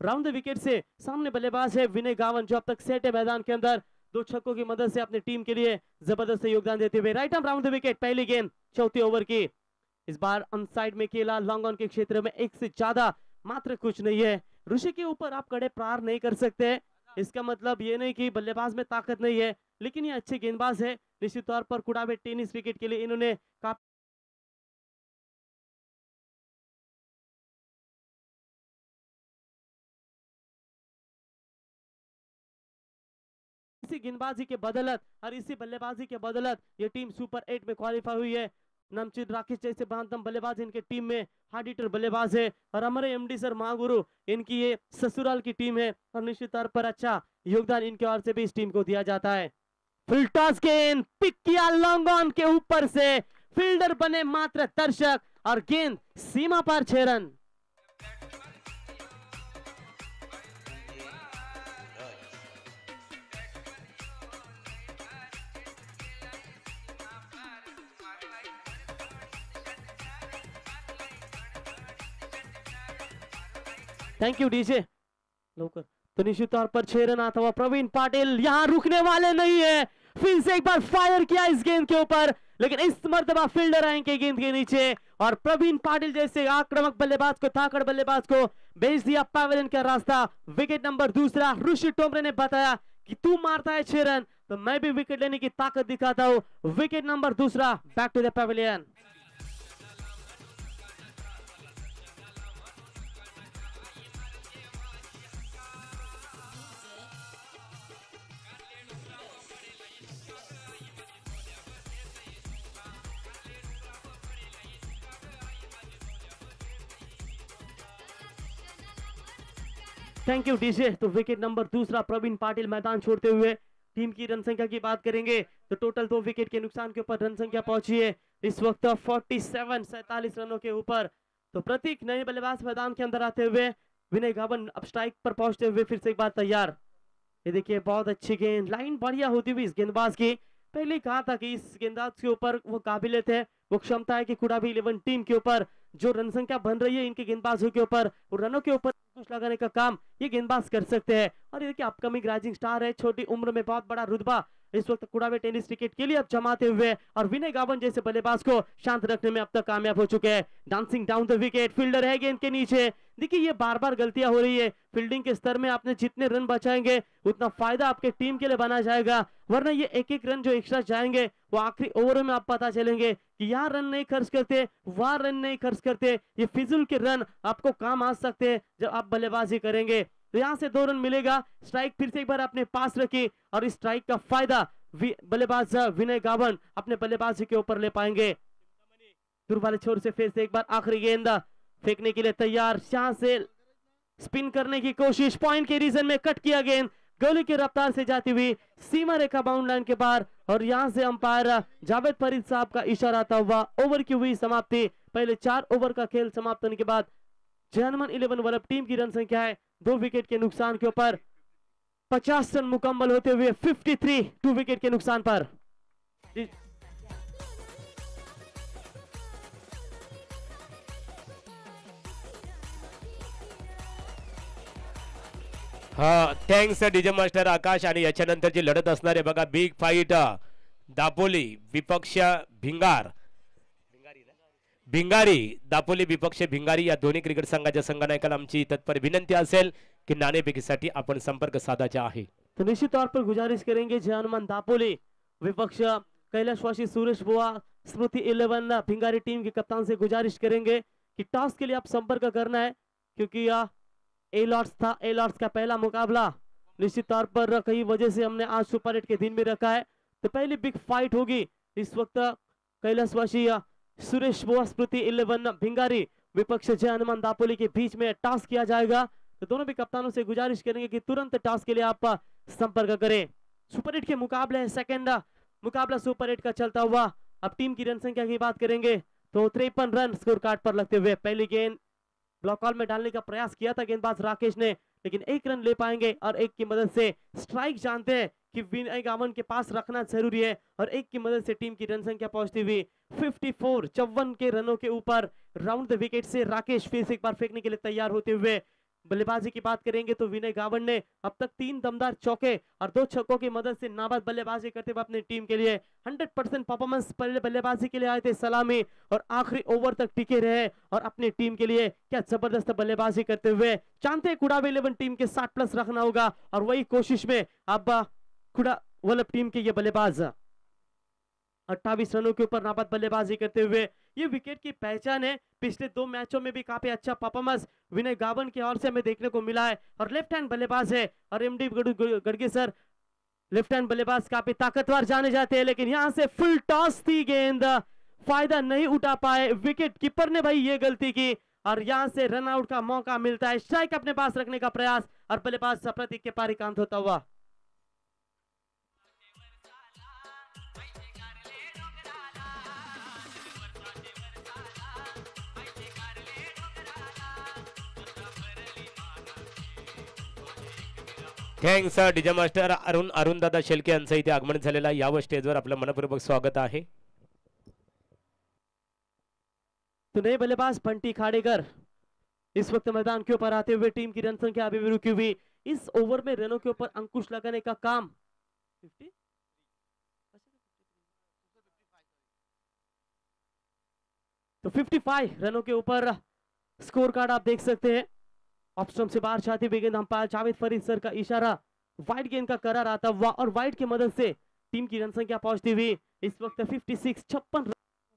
Round the wicket से सामने बल्लेबाज है विनय गावन, जो अब तक सेट है मैदान के अंदर। दो छक्कों की मदद से अपनी टीम के लिए ज़बरदस्त योगदान देते हुए right arm round the wicket, पहली गेंद चौथी ओवर की। इस बार ऑन साइड में केला लॉन्ग ऑन के क्षेत्र में एक से ज़्यादा मात्र कुछ नहीं है। ऋषि के ऊपर आप कड़े प्रार नहीं कर सकते। इसका मतलब ये नहीं कि बल्लेबाज में ताकत नहीं है, लेकिन ये अच्छे गेंदबाज है। निश्चित तौर पर कुड़ावे टेनिस विकेट के लिए इन्होंने इसी गेंदबाजी के बदलत और इसी बल्लेबाजी के बदलत ये टीम सुपर एट में क्वालिफाई हुई है। नमचीत राकेश जैसे बांधम बल्लेबाज इनके टीम में हार्ड हिटर बल्लेबाज है और हमारे एमडी सर महागुरु इनकी ये ससुराल की टीम है और निश्चित तौर पर अच्छा योगदान इनके ओर से भी इस टीम को दिया जाता है। फिल्टॉस गेंद पिक किया लॉन्ग ऑन के ऊपर से फील्डर बने मात्र दर्शक और गेंद सीमा पर छह रन। थैंक यू डीजे लवकर तो निश्चित तौर पर छह रन आता हुआ प्रवीण पाटिल यहाँ रुकने वाले नहीं है फिर से एक बार फायर किया इस गेंद के ऊपर लेकिन इस मरतबा फील्डर आएँगे गेंद के नीचे और प्रवीण पाटिल जैसे आक्रमक बल्लेबाज को थाकड़ बल्लेबाज को भेज दिया पैवेलियन का रास्ता विकेट नंबर दूसरा ऋषि टोमरे ने बताया कि तू मारता है छह रन तो मैं भी विकेट लेने की ताकत दिखाता हूँ विकेट नंबर दूसरा back to the pavilion thank you DJ तो विकेट नंबर दूसरा प्रवीण पाटिल मैदान छोड़ते हुए टीम की रन संख्या की बात करेंगे। तो टोटल दो विकेट के नुकसान के ऊपर रन संख्या पहुँची है। इस वक्त 47 सैतालीस रनों के ऊपर। तो प्रतीक, नए बल्लेबाज मैदान के अंदर आते हुए विनय गावन अब स्ट्राइक पर पहुँचते हुए फिर से एक बार तैयार। ये देखिए, बहुत अच्छी गेंद लाइन बढ़िया होती हुई इस गेंदबाज की। पहले कहा था कि इस गेंदबाज के ऊपर वो काबिलियत है, वो क्षमता है कि कुड़ाबी इलेवन टीम के ऊपर जो रन संख्या बन रही है इनके गेंदबाजों के ऊपर रनों के ऊपर कुछ लगाने का काम ये गेंदबाज कर सकते हैं। और ये देखिए अपकमिंग राइजिंग स्टार है, छोटी उम्र में बहुत बड़ा रुतबा। इस वक्त कुड़ावे टेनिस क्रिकेट के लिए अब जमाते हुए और विनय गावन जैसे बल्लेबाज को शांत रखने में अब तक कामयाब हो चुके हैं। Dancing down the wicket fielder है गेंद के नीचे। देखिए, ये बार बार गलतियाँ हो रही है। फील्डिंग के स्तर में आपने जितने रन बचाएँगे, उतना फ़ायदा आपके टीम के लिए बना जाएगा। वरना ये एक एक रन जो एक्स्ट्रा जाएँगे, वो आखिरी ओवर में आप पता चलेंगे कि यहाँ रन नहीं खर्च करते, वहाँ रन नहीं खर्च करते। ये फिजुल के रन आपको काम आ सकते हैं जब आप बल्लेबाजी करेंगे। तो यहाँ से दो रन मिलेगा। स्ट्राइक फिर से एक बार अपने पास रखी और इस स्ट्राइक का फ़ायदा बल्लेबाज विनय गावन अपने बल्लेबाजी के ऊपर ले पाएँगे। वाले छोर से फिर से एक बार आखिरी गेंद फेंकने के लिए तैयार। यहाँ से स्पिन करने की कोशिश, पॉइंट के रीजन में कट किया गेंद। गोली की रफ्तार से जाती हुई सीमा रेखा बाउंड लाइन के बाहर और यहाँ से अंपायर जावेद फरीद साहब का इशारा आता हुआ ओवर की हुई समाप्ति। पहले चार ओवर का खेल समाप्त होने के बाद जर्मन इलेवन वर्ल्ड टीम की रन संख्या है। दो विकेट के नुकसान के ऊपर 50 रन मुकम्मल होते हुए 53 टू विकेट के नुकसान पर। हा थँक्स डीजे मास्टर आकाश आणि असणार बघा बिग फाईट दापोली, विपक्ष, भिंगार. भिंगारी, दापोली विपक्ष भिंगारी या दोन्ही क्रिकेट संघाच्या संघनायकाला आमची तत्पर विनंती असेल की नाणेफेकीसाठी आपण संपर्क साधायचा आहे. तो निश्चित तौर पर गुजारिश करेंगे जय हनुमान दापोली विपक्ष, कैलाशवासी सुरेश बुआ, स्मृति इलेवन, भिंगारी टीम के कप्तान से गुजारिश करेंगे कि टॉस के लिए आप संपर्क करना है, क्योंकि ए लॉर्ड्स था ए लॉर्ड्स का पहला मुकाबला। निश्चित तौर पर कई वजह से हमने आज सुपर एट के दिन में रखा है। तो पहली बिग फाइट होगी। इस वक्त कैलाशवासी सुरेश बुआ स्मृति इलेवन, भिंगारी, विपक्ष जय हनुमान दापोली के बीच में टॉस किया जाएगा। तो दोनों भी कप्तानों से गुजारिश करेंगे कि तुरंत टॉस के लिए आप संपर्क करें। सुपर एट के मुकाबले है सेकेंड मुकाबला सुपर एट का चलता हुआ। अब टीम की रन संख्या की बात करेंगे तो तिरपन रन स्कोर कार्ड पर लगते हुए पहली गेंद ब्लॉक ऑल में डालने का प्रयास किया था गेंदबाज राकेश ने। लेकिन एक रन ले पाएँगे और एक की मदद से स्ट्राइक जानते हैं कि विनय गावन के पास रखना ज़रूरी है और एक की मदद से टीम की रन संख्या पहुँचती हुई 54 चौवन के रनों के ऊपर राउंड द विकेट से राकेश फिर से एक बार फेंकने के लिए तैयार होते हुए बल्लेबाजी की बात करेंगे तो विनय गावन ने अब तक तीन दमदार चौके और दो छक्कों की मदद से नाबाद बल्लेबाजी करते हुए अपनी टीम के लिए 100 परसेंट परफॉर्मेंस पहले बल्लेबाजी के लिए आए थे सलामी और आखिरी ओवर तक टिके रहे और अपनी टीम के लिए क्या ज़बरदस्त बल्लेबाजी करते हुए चाहते कुड़ावे इलेवन टीम के साठ प्लस रखना होगा और वही कोशिश में अब कुड़ा वल्लभ टीम के ये बल्लेबाज। अट्ठावीस रनों के ऊपर नाबाद बल्लेबाजी करते हुए ये विकेट की पहचान है। पिछले दो मैचों में भी काफ़ी अच्छा परफॉर्मेंस विनय गावन की ओर से हमें देखने को मिला है और लेफ़्ट हैंड बल्लेबाज है और MD Gadge sir. Left hand बल्लेबाज काफ़ी ताकतवर जाने जाते हैं, लेकिन यहाँ से फुल टॉस थी गेंद फ़ायदा नहीं उठा पाए विकेट कीपर ने भाई ये गलती की और यहाँ से रन आउट का मौका मिलता है। स्ट्राइक अपने पास रखने का प्रयास और बल्लेबाज प्रतीक के पारिकांत होता हुआ। Thanks DJ master Arun Arun Dada Shelke आगमन आपलं मनपूर्वक स्वागत आहे. तो नए बल्लेबाज बंटी खाड़ेकर. इस वक्त मैदान के ऊपर आते हुए टीम की रन संख्या अभी भी रुकी हुई। इस ओवर में रनों के ऊपर अंकुश लगाने का काम। 50? तो 55 रनों के ऊपर स्कोर कार्ड आप देख सकते हैं। ऑप्शन से बाहर जाती हुई गेंद अंपायर जावेद फरीद सर का इशारा। वाइट गेंद का करार आता हुआ और वाइट की मदद से टीम की रन संख्या पहुँचती हुई इस वक्त 56 छप्पन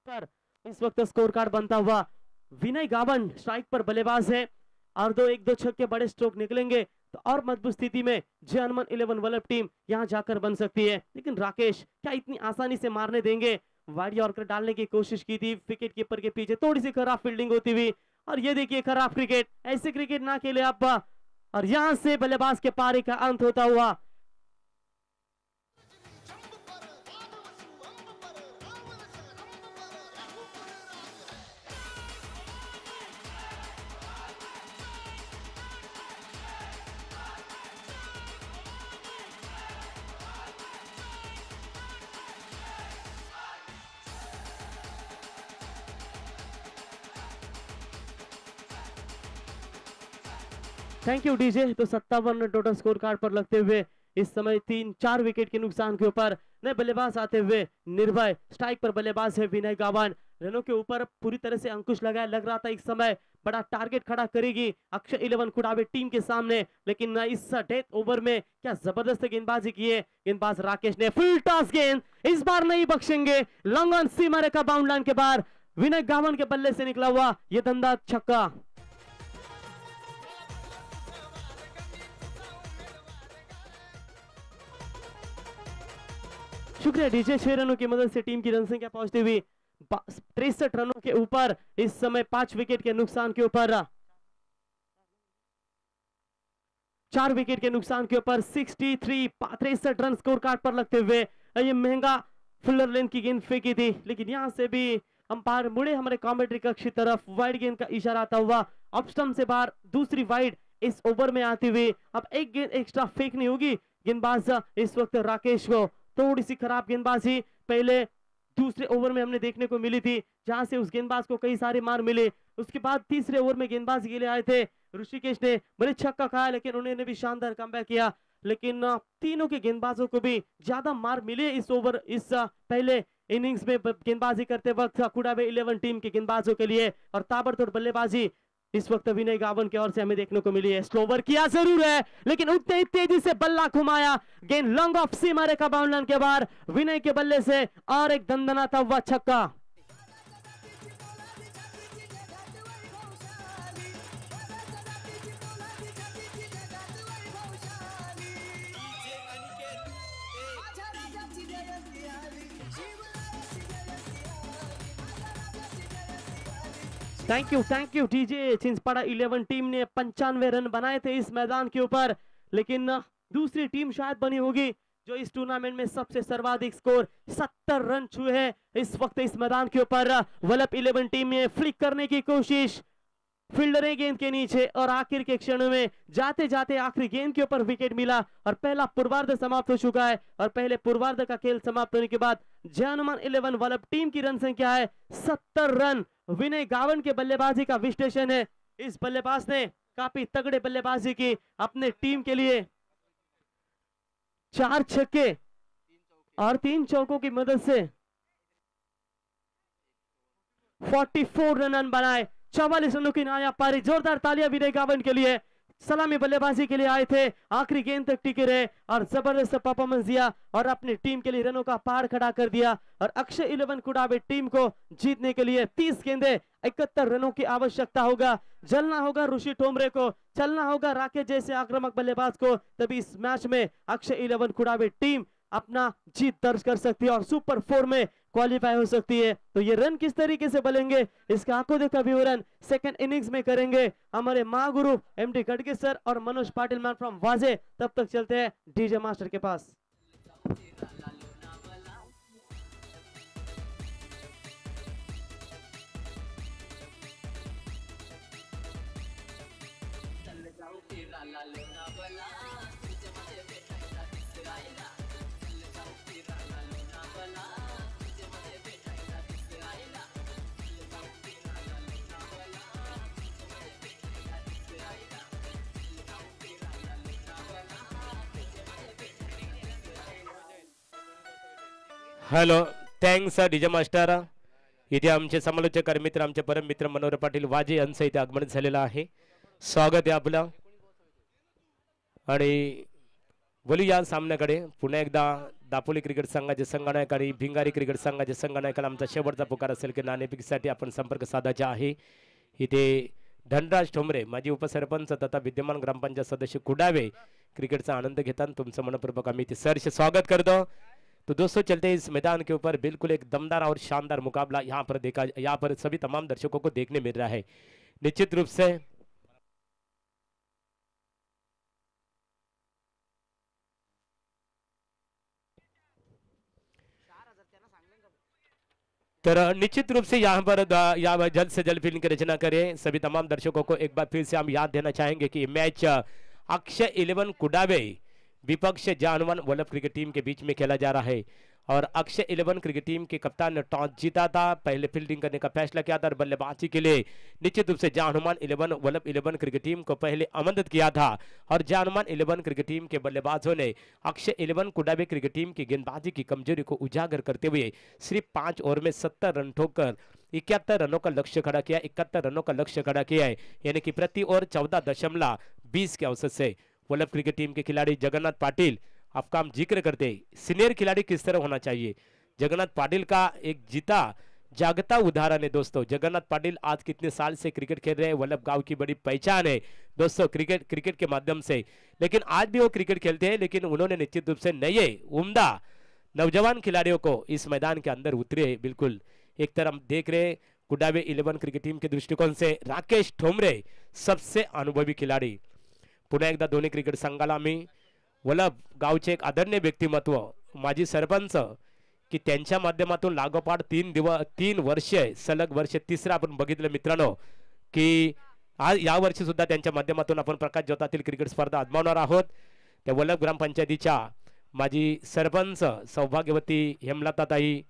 पर इस वक्त स्कोर कार्ड बनता हुआ। विनय गावन स्ट्राइक पर बल्लेबाज है। और दो, एक, दो छक्के बड़े स्ट्रोक निकलेंगे। तो और मज़बूत स्थिति में जय हनुमान इलेवन वल्लभ टीम यहाँ जाकर बन सकती है। लेकिन राकेश, क्या इतनी आसानी से मारने देंगे? वाइड यॉर्कर डालने की कोशिश की थी। विकेट कीपर के पीछे थोड़ी सी खराब फील्डिंग होती हुई और ये देखिए खराब क्रिकेट, ऐसे क्रिकेट ना खेले आप और यहाँ से बल्लेबाज के पारी का अंत होता हुआ थैंक यू डीजे तो सत्तावन रन टोटल स्कोर कार्ड पर लगते हुए इस समय तीन, चार विकेट के नुकसान के ऊपर नए बल्लेबाज आते हुए निर्भय। स्ट्राइक पर बल्लेबाज है विनय गावान रनों के ऊपर पूरी तरह से अंकुश लगाया। लग रहा था एक समय बड़ा टारगेट खड़ा करेगी अक्षय इलेवन कुड़ावे टीम के सामने, लेकिन इस डेथ ओवर में क्या ज़बरदस्त गेंदबाजी की है। गेंदबाज राकेश ने फुल टॉस गेंद इस बार नहीं बख्शेंगे। लॉन्ग ऑन सीमा का बाउंड लाइन के बाहर। विनय गावन के बल्ले से निकला हुआ यह धंधा छक्का। शुक्रिया, डीजे छह रनों की मदद से टीम की रन संख्या पहुँचती हुई तिरसठ रनों के ऊपर, इस समय पाँच विकेट के नुकसान के ऊपर चार विकेट के नुकसान के ऊपर 63 तिरसठ रन स्कोर कार्ड पर लगते हुए, ये महँगा फुलर लेन की गेंद फेंकी थी। लेकिन यहाँ से भी अंपायर मुड़े हमारे कॉमेंट्री कक्ष की तरफ़ वाइड गेंद का इशारा आता हुआ ऑप्शन से बाहर दूसरी वाइड इस ओवर में आती हुई, अब एक गेंद एक्स्ट्रा फेंकनी होगी। गेंदबाज इस वक्त राकेश को थोड़ी सी खराब गेंदबाजी पहले दूसरे ओवर में हमने देखने को मिली थी, जहाँ से उस गेंदबाज को कई सारे मार मिले। उसके बाद तीसरे ओवर में गेंदबाज के लिए आए थे। ऋषिकेश ने बड़े छक्का खाया, लेकिन उन्होंने भी शानदार कम किया। लेकिन तीनों के गेंदबाजों को भी ज़्यादा मार मिले इस ओवर, इस पहले इनिंग्स में गेंदबाजी करते वक्त कुड़ावे इलेवन टीम के गेंदबाजों के लिए। और ताबड़तोड़ बल्लेबाजी इस वक्त विनय गावन की ओर से हमें देखने को मिली है। स्लोवर किया ज़रूर है, लेकिन उतने ही तेज़ी से बल्ला घुमाया। गेंद लॉन्ग ऑफ़ सी मारे का बाउंड के बाद विनय के बल्ले से और एक दंदना था वह छक्का। Thank you thank you DJ Chhinspada eleven team ने पंचानवे रन बनाए थे इस मैदान के ऊपर। लेकिन दूसरी टीम शायद बनी होगी जो इस टूर्नामेंट में सबसे सर्वाधिक स्कोर 70 रन छुए हैं इस वक्त इस मैदान के ऊपर। वलप इलेवन टीम ने फ्लिक करने की कोशिश। फील्डर गेंद के नीचे और आखिर के क्षण में जाते जाते आखिरी गेंद के ऊपर विकेट मिला और पहला पूर्वार्ध समाप्त हो चुका है और पहले पूर्वार्ध का खेल समाप्त होने के बाद जय इलेवन वाला टीम की रन संख्या है सत्तर रन। विनय गावन के बल्लेबाजी का विश्लेषण है। इस बल्लेबाज ने काफ़ी तगड़े बल्लेबाजी की अपने टीम के लिए। चार छक्के और तीन चौकों की मदद से 44 रन बनाए चौवालीस रनों की नायाब पारी। जोरदार तालियाँ विनय गावन के लिए। सलामी बल्लेबाजी के लिए आए थे। आखिरी गेंद तक टिके रहे और ज़बरदस्त परफॉर्मेंस दिया और अपनी टीम के लिए रनों का पहाड़ खड़ा कर दिया और अक्षय इलेवन कुडावे टीम को जीतने के लिए 30 गेंदे, इकहत्तर रनों की आवश्यकता होगा। जलना होगा ऋषि टोमरे को चलना होगा राकेश जैसे आक्रामक बल्लेबाज को। तभी इस मैच में अक्षय इलेवन कुडावे टीम अपना जीत दर्ज कर सकती है और सुपर फोर में क्वालिफाई हो सकती है। तो ये रन किस तरीके से बनेंगे इसका आँखों देखा विवरण सेकंड इनिंग्स में करेंगे। हमारे महागुरु एमडी गडगे सर और मनोज पाटिल मैन फ्रॉम वाजे, तब तक चलते हैं डीजे मास्टर के पास। हॅलो थँक्स डीजे मास्टर इथे आमचे समालोचक मित्र आमचे परम मित्र मनोहर पाटील वाजे यांचं इथे आगमन झालेलं आहे. स्वागत आहे आपलं. आणि बोलू या सामन्याकडे पुन्हा एकदा दापोली क्रिकेट संघाचे संघनायक आणि भिंगारी क्रिकेट संघाचे संघनायकाला आमचा शेवटचा पुकार असेल की नाणेपिकसाठी आपण संपर्क साधायचा आहे. इथे धनराज ठोंबरे माजी उपसरपंच तथा विद्यमान ग्रामपंचायत सदस्य कुडावे क्रिकेटचा आनंद घेताना तुमचं मनपूर्वक आम्ही इथे सरसे स्वागत करतो. तो दोस्तों, चलते हैं इस मैदान के ऊपर। बिल्कुल एक दमदार और शानदार मुकाबला यहाँ पर देखा, यहाँ पर सभी तमाम दर्शकों को देखने मिल रहा है। निश्चित रूप से तर निश्चित रूप से यहाँ पर, यहाँ जल्द से जल्द फ़िल्म की रचना करें। सभी तमाम दर्शकों को एक बार फिर से हम याद देना चाहेंगे कि मैच अक्षय इलेवन कुडावे विपक्ष जानवन वल्लभ क्रिकेट टीम के बीच में खेला जा रहा है। और अक्षय इलेवन क्रिकेट टीम के कप्तान ने टॉस जीता था। पहले फील्डिंग करने का फैसला किया था और बल्लेबाजी के लिए निश्चित रूप से जानमान eleven Vallabh eleven cricket team को पहले आमंत्रित किया था। और जानमान इलेवन क्रिकेट टीम के बल्लेबाजों ने Akshay eleven Kudabe cricket team की गेंदबाजी की कमज़ोरी को उजागर करते हुए सिर्फ़ पाँच ओवर में सत्तर रन ठोककर इकहत्तर रनों का लक्ष्य खड़ा किया, इकहत्तर रनों का लक्ष्य खड़ा किया है। यानी कि प्रति ओवर चौदह दशमलव बीस के औसत से। वल्लभ क्रिकेट टीम के खिलाड़ी जगन्नाथ पाटिल आपका हम ज़िक्र करते हैं। सीनियर खिलाड़ी किस तरह होना चाहिए? जगन्नाथ पाटिल का एक जीता, जागता उदाहरण है दोस्तों। जगन्नाथ पाटिल आज कितने साल से क्रिकेट खेल रहे हैं, वल्लभ गाँव की बड़ी पहचान है दोस्तों क्रिकेट क्रिकेट के माध्यम से। लेकिन आज भी वो क्रिकेट खेलते हैं, लेकिन उन्होंने निश्चित रूप से नए, उम्दा, नौजवान खिलाड़ियों को इस मैदान के अंदर उतरे बिल्कुल। एक तरफ़ देख रहे हैं, कुडावे इलेवन क्रिकेट टीम के दृष्टिकोण से राकेश ठोमरे, सबसे अनुभवी खिलाड़ी। पुन्हा एकदा दोन्ही क्रिकेट संघाला आम्ही वल्लभ गावचे एक आदरणीय व्यक्तिमत्व माजी सरपंच की त्यांच्या माध्यमातून लागोपाठ तीन दिवस तीन वर्ष सलग वर्ष तिसरं आपण बघितलं मित्रांनो की आज यावर्षी सुद्धा त्यांच्या माध्यमातून आपण प्रकाश ज्योतातील क्रिकेट स्पर्धा आजमावणार आहोत. त्या वल्लभ ग्रामपंचायतीच्या माजी सरपंच सौभाग्यवती हेमलताताई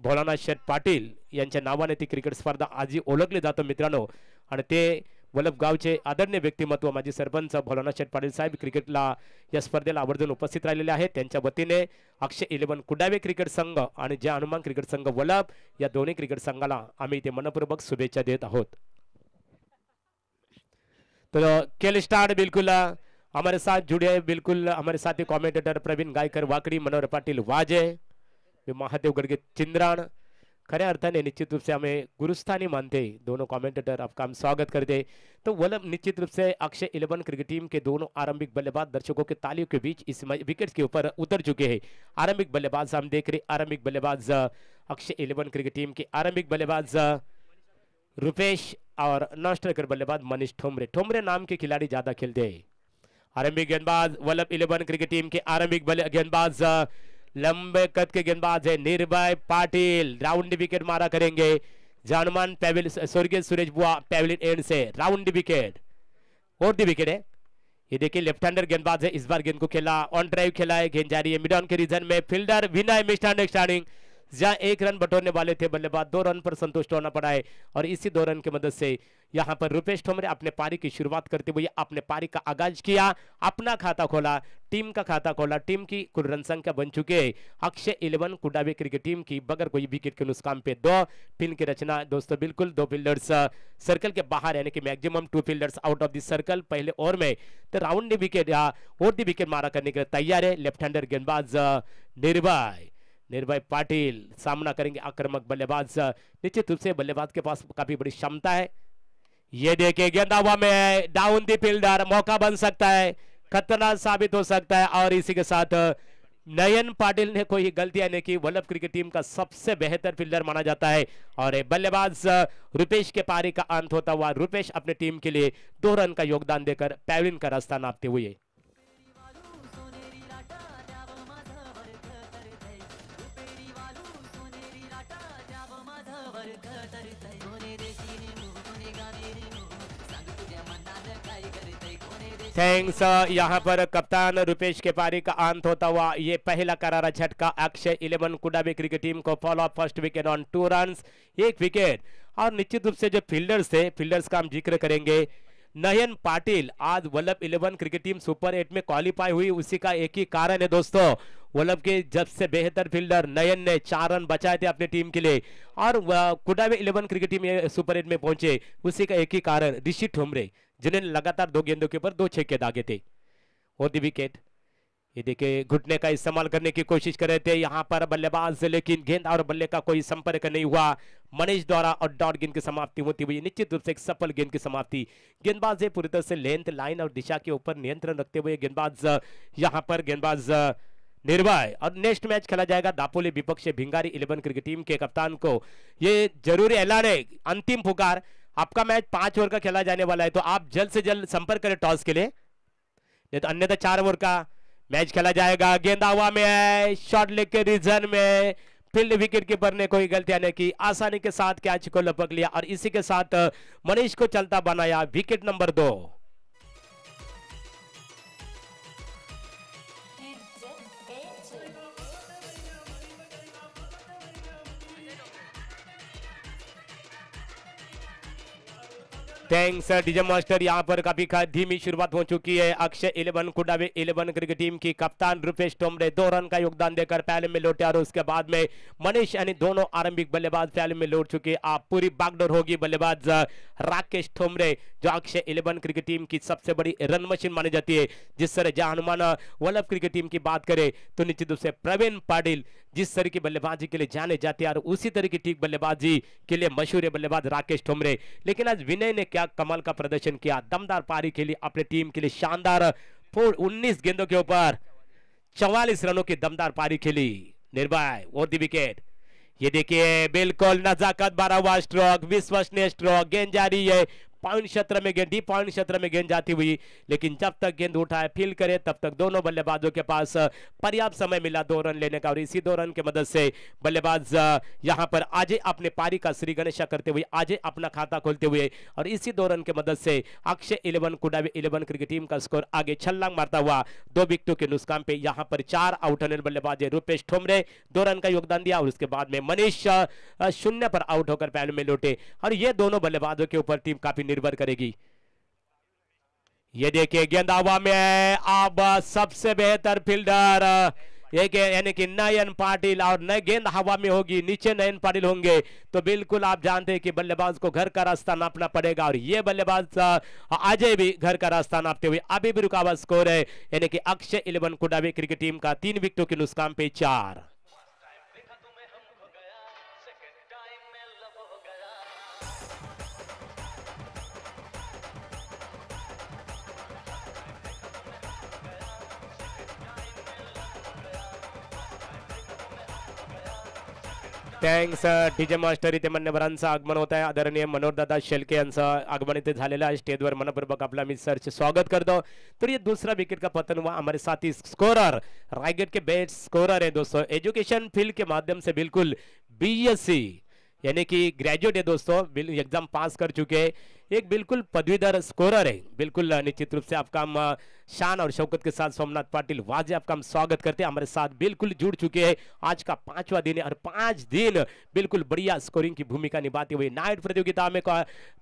भोलानाथ शेठ पाटील यांच्या नावाने ती क्रिकेट स्पर्धा आजही ओळखली जातं मित्रांनो. आणि ते वल्लभ गावचे आदरणीय व्यक्तिमत्व माजी सरपंच भोलानाथ शेठ पाटील साहेब क्रिकेटला या स्पर्धेला आवर्जून उपस्थित राहिलेले आहेत. त्यांच्या वतीने अक्षय इलेव्हन कुडावे क्रिकेट संघ आणि जय हनुमान क्रिकेट संघ वल्लभ या दोन्ही क्रिकेट संघाला आम्ही इथे मनपूर्वक शुभेच्छा देत आहोत. तो केल स्टार्ट बिल्कुल हमारे साथ जुड़े बिल्कुल हमारे साथी कमेंटेटर प्रवीण गायकर वाकड़ी मनोहर पाटिल वाजे महादेव गड़गे चिंद्राण खऱ्या अर्थाने निश्चित रूप से हमें गुरुस्थानी मानते हैं। दोनों कमेंटेटर आपका हम स्वागत करते हैं। तो वल्लभ निश्चित रूप से अक्षय इलेवन क्रिकेट टीम के दोनों आरंभिक बल्लेबाज दर्शकों के तालियों के बीच इस विकेट के ऊपर उतर चुके हैं आरंभिक बल्लेबाज हम देख रहे आरंभिक बल्लेबाज अक्षय इलेवन क्रिकेट टीम के आरंभिक बल्लेबाज रुपेश और स्ट्राइकर बल्लेबाज मनीष ठोमरे ठोमरे नाम के खिलाड़ी ज़्यादा खेलते हैं आरंभिक गेंदबाज वल्लभ इलेवन क्रिकेट टीम के आरंभिक गेंदबाज लंबे कद के गेंदबाज है निर्भय पाटिल। राउंड विकेट मारा करेंगे। जानमान पेविल, स्वर्गीय सुरेश बुआ पेविलियन एंड से राउंड विकेट। और दी विकेट है। ये देखिए लेफ़्ट हैंडर गेंदबाज है। इस बार गेंद को खेला ऑन ड्राइव खेला है। गेंद जारी है। मिड ऑन के रीजन में फील्डर विनय मिस्टर मिस्टरस्टैंडिंग जहाँ एक रन बटोरने वाले थे, बल्लेबाज दो रन पर संतुष्ट होना पड़ा है। और इसी दो रन की मदद से यहाँ पर रुपेश ठोमरे अपने पारी की शुरुआत करते हुए अपने पारी का आगाज़ किया, अपना खाता खोला, टीम का खाता खोला, टीम की कुल रन संख्या बन चुके Akshay eleven, Kudavi cricket team की बगैर कोई विकेट के नुकसान पे दो पिन की रचना, दोस्तों, बिल्कुल दो फील्डर्स सर्कल के बाहर यानी कि maximum two fielders out of the circle पहले ओवर में। तो राउंड विकेट या और दी विकेट मारा करने के लिए तैयार है। लेफ़्ट हैंडर गेंदबाज निर्भय। निर्भय पाटिल, सामना करेंगे आक्रामक बल्लेबाज। निश्चित रूप से बल्लेबाज के पास काफ़ी बड़ी क्षमता है। ये देखिए गेंदा हुआ में डाउन दी फील्डर मौका बन सकता है, खतरनाक साबित हो सकता है, और इसी के साथ, नयन पाटिल ने कोई गलतियाँ नहीं की वल्लभ क्रिकेट टीम का सबसे बेहतर फील्डर माना जाता है। और बल्लेबाज, रुपेश के पारी का अंत होता हुआ, रुपेश अपने टीम के लिए दो रन का योगदान देकर पैवलिन का रास्ता नापते हुए। थैंक्स यहाँ पर कप्तान रुपेश के पारी का अंत होता हुआ ये पहला करारा झटका। Akshay eleven Kudabi cricket team को follow up first wicket on two run एक विकेट और निश्चित रूप से जो फील्डर्स थे फील्डर्स का हम ज़िक्र करेंगे। नयन पाटिल, आज Vallabh eleven cricket team super eight में क्वालिफाई हुई। उसी का एक ही कारण है दोस्तों, वल्लभ के जब से बेहतर फील्डर नयन ने चार रन बचाए थे अपनी टीम के लिए। और Kudave eleven cricket team super eight में पहुँचे। उसी का एक ही कारण, ऋषि ठोमरे। जिन्हें लगातार दो गेंदों के ऊपर दो छक्के दागे थे। और दी विकेट ये देखिए, घुटने का इस्तेमाल करने की कोशिश कर रहे थे। यहाँ पर बल्लेबाज लेकिन गेंद और बल्ले का कोई संपर्क नहीं हुआ। मनीष द्वारा और डॉट गेंद की समाप्ति होती हुई निश्चित रूप से एक सफल गेंद की समाप्ति। गेंदबाज पूरी तरह से लेंथ, लाइन और दिशा के ऊपर नियंत्रण रखते हुए गेंदबाज, यहाँ पर गेंदबाज, निर्भय। और नेक्स्ट मैच खेला जाएगा दापोली विपक्ष भिंगारी इलेवन क्रिकेट टीम के कप्तान को। ये ज़रूरी ऐलान है। अंतिम पुकार आपका मैच पाँच ओवर का खेला जाने वाला है तो आप जल्द से जल्द संपर्क करें टॉस के लिए। नहीं तो अन्यथा चार ओवर का मैच खेला जाएगा। गेंदा हुआ में है, शॉट लेके रीजन में। फ़ील्ड विकेट कीपर ने कोई गलतियाँ नहीं की आसानी के साथ कैच को लपक लिया और इसी के साथ, मनीष को चलता बनाया विकेट नंबर दो। थैंक्स डीजे मास्टर यहाँ पर काफ़ी धीमी शुरुआत हो चुकी है। Akshay eleven Kudave eleven cricket team की कप्तान रुपेश टोमरे, दो रन का योगदान देकर पहले में लौटे और उसके बाद में मनीष, यानी दोनों आरंभिक बल्लेबाज पहले में लौट चुके। आप पूरी बागडोर होगी बल्लेबाज राकेश ठोमरे जो अक्षय इलेवन क्रिकेट टीम की सबसे बड़ी रन मशीन मानी जाती है। जिस तरह जहाँ हनुमान वल्लभ क्रिकेट टीम की बात करें तो निश्चित रूप से प्रवीण पाटिल जिस तरह की बल्लेबाजी के लिए जाने जाते हैं, और उसी तरह की ठीक बल्लेबाजी के लिए मशहूर है बल्लेबाज राकेश ठोमरे लेकिन आज विनय ने क्या कमल का प्रदर्शन किया। दमदार पारी खेली अपने टीम के लिए शानदार उन्नीस गेंदों के ऊपर चौवालीस रनों की दमदार पारी खेली। निर्भय और दी विकेट। ये देखिए, बिल्कुल नजाकत बारह हुआ स्ट्रोक विश्वसनीय स्ट्रोक गेंद जारी है। पॉइंट क्षेत्र में गेंद डी पॉइंट क्षेत्र में गेंद जाती हुई, लेकिन जब तक गेंद उठाए, फील करे, तब तक दोनों बल्लेबाजों के पास पर्याप्त समय मिला दो रन लेने का और इसी दो रन की मदद से बल्लेबाज यहाँ पर आज अपने पारी का श्री गणेशा करते हुए, आज अपना खाता खोलते हुए और इसी दो रन की मदद से Akshay eleven, Kudavi eleven cricket team का स्कोर आगे छलांग मारता हुआ दो विकेटों के नुकसान पे यहाँ पर चार आउट होने बल्लेबाज रूपेश ठोमरे, दो रन का योगदान दिया और उसके बाद में मनीष शून्य पर आउट होकर पहले में लौटे। और ये दोनों बल्लेबाजों के ऊपर टीम काफ़ी निर्भर करेगी। ये देखिए गेंद हवा में अब सबसे बेहतर फील्डर यानी कि नयन पाटिल, और नए गेंद हवा में होगी, नीचे नयन पाटिल होंगे। तो बिल्कुल आप जानते हैं कि बल्लेबाज को घर का रास्ता नापना पड़ेगा, और ये बल्लेबाज, अजय भी घर का रास्ता नापते हुए अभी भी रुकावट स्कोर है। यानी कि Akshay eleven Kudavi cricket team का तीन विकेटों के नुकसान पे चार। थँक्स डीजे मास्टर इथे मान्यवरांचं आगमन होत आहे. आदरणीय मनोहरदादा शेलके आगमन इथे झालेलं आहे. मनपूर्वक आपला मी सरचे स्वागत करतो. तो ये दूसरा विकेट का पतन हुआ हमारे साथी स्कोरर रायगढ़ के बेस्ट स्कोरर है दोस्तों. एजुकेशन फ़ील्ड के माध्यम से बिल्कुल बीएससी यानी कि ग्रेजुएट है दोस्तों. एग्ज़ाम पास कर चुके एक बिल्कुल पदवीधर स्कोरर है बिल्कुल निश्चित रूप से आपका हम शान और शौकत के साथ सोमनाथ पाटिल वाजे आपका हम स्वागत करते हैं। हमारे साथ बिल्कुल जुड़ चुके हैं। आज का पांचवा दिन है और पाँच दिन बिल्कुल बढ़िया स्कोरिंग की भूमिका निभाते हुए नाइट प्रतियोगिता में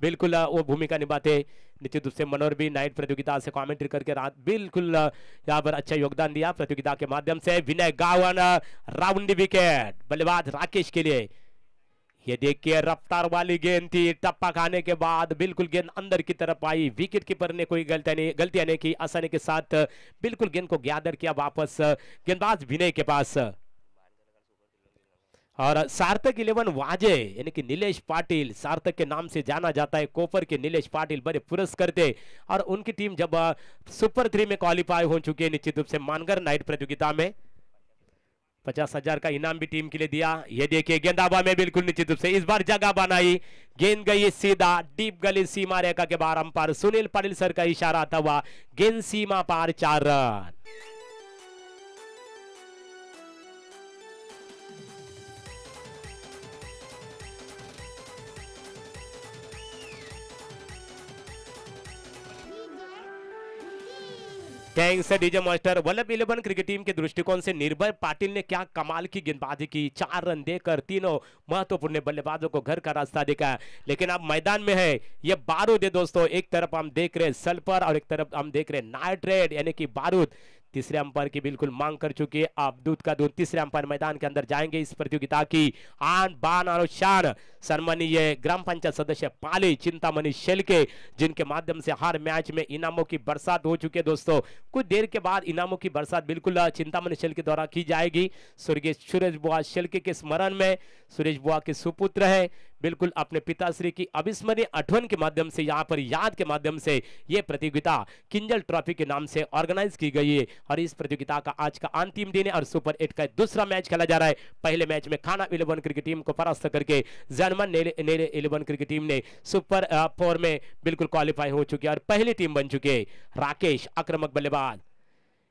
बिल्कुल वो भूमिका निभाते निश्चित रूप से मनोहर भी नाइट प्रतियोगिता से कमेंट्री करके रात बिल्कुल यहाँ पर अच्छा योगदान दिया प्रतियोगिता के माध्यम से। विनय गावन राउंड विकेट। बल्लेबाज राकेश के लिए ये देखिए, रफ्तार वाली गेंद थी। टप्पा खाने के बाद बिल्कुल गेंद अंदर की तरफ़ आई। विकेट कीपर ने कोई गलती नहीं, गलतियाँ नहीं की। आसानी के साथ बिल्कुल गेंद को गैदर किया वापस। गेंदबाज विनय के पास। और सार्थक इलेवन वाजे, यानी कि नीलेश पाटिल, सार्थक के नाम से जाना जाता है। कोपर के नीलेश पाटिल बड़े पुरस्कार थे और उनकी टीम जब सुपर थ्री में क्वालिफाई हो चुकी है, निश्चित रूप से मानगर नाइट प्रतियोगिता में। पचास हज़ार का इनाम भी टीम के लिए दिया। ये देखिए गेंदाबा में बिल्कुल निश्चित रूप से इस बार जगह बनाई। गेंद गई सीधा, डीप गली सीमा रेखा के बार अंपायर सुनील पाटिल सर का इशारा था हुआ, गेंद सीमा पार चार run. Thanks DJ master Vallabh eleven cricket team के दृष्टिकोण से निर्भय पाटिल ने क्या कमाल की गेंदबाजी की? चार रन देकर तीनों महत्वपूर्ण बल्लेबाजों को घर का रास्ता दिखाया लेकिन अब मैदान में है, ये बारूद है दोस्तों। एक तरफ़ हम देख रहे सल्फ़र और एक तरफ़ हम देख रहे नाइट्रेट, यानी कि बारूद। तीसरे अंपायर की बिल्कुल मांग कर चुके हैं। अब दूध का दूध तीसरे अंपायर मैदान के अंदर जाएँगे इस प्रतियोगिता की। आन, बान और शान। सम्मानीय ग्राम पंचायत सदस्य पाली, चिंतामणि शेलके, जिनके माध्यम से हर मैच में इनामों की बरसात हो चुकी है दोस्तों। कुछ देर के बाद इनामों की बरसात बिल्कुल, चिंतामणि शेल के द्वारा की जाएगी। स्वर्गीय सुरेश बुआ शेलके के स्मरण में सुरेश बुआ के सुपुत्र है। बिल्कुल अपने पिताश्री की अविस्मरणीय अठवन के माध्यम से, यहाँ पर याद के माध्यम से ये प्रतियोगिता किंजल ट्रॉफी के नाम से ऑर्गेनाइज की गई है। और इस प्रतियोगिता का आज का अंतिम दिन है और सुपर एट का दूसरा मैच खेला जा रहा है। पहले मैच में खाना इलेवन क्रिकेट टीम को परास्त करके Janman Nele eleven cricket team ने सुपर फोर में बिल्कुल क्वालिफाई हो चुकी और पहली टीम बन चुकी राकेश, आक्रमक बल्लेबाज।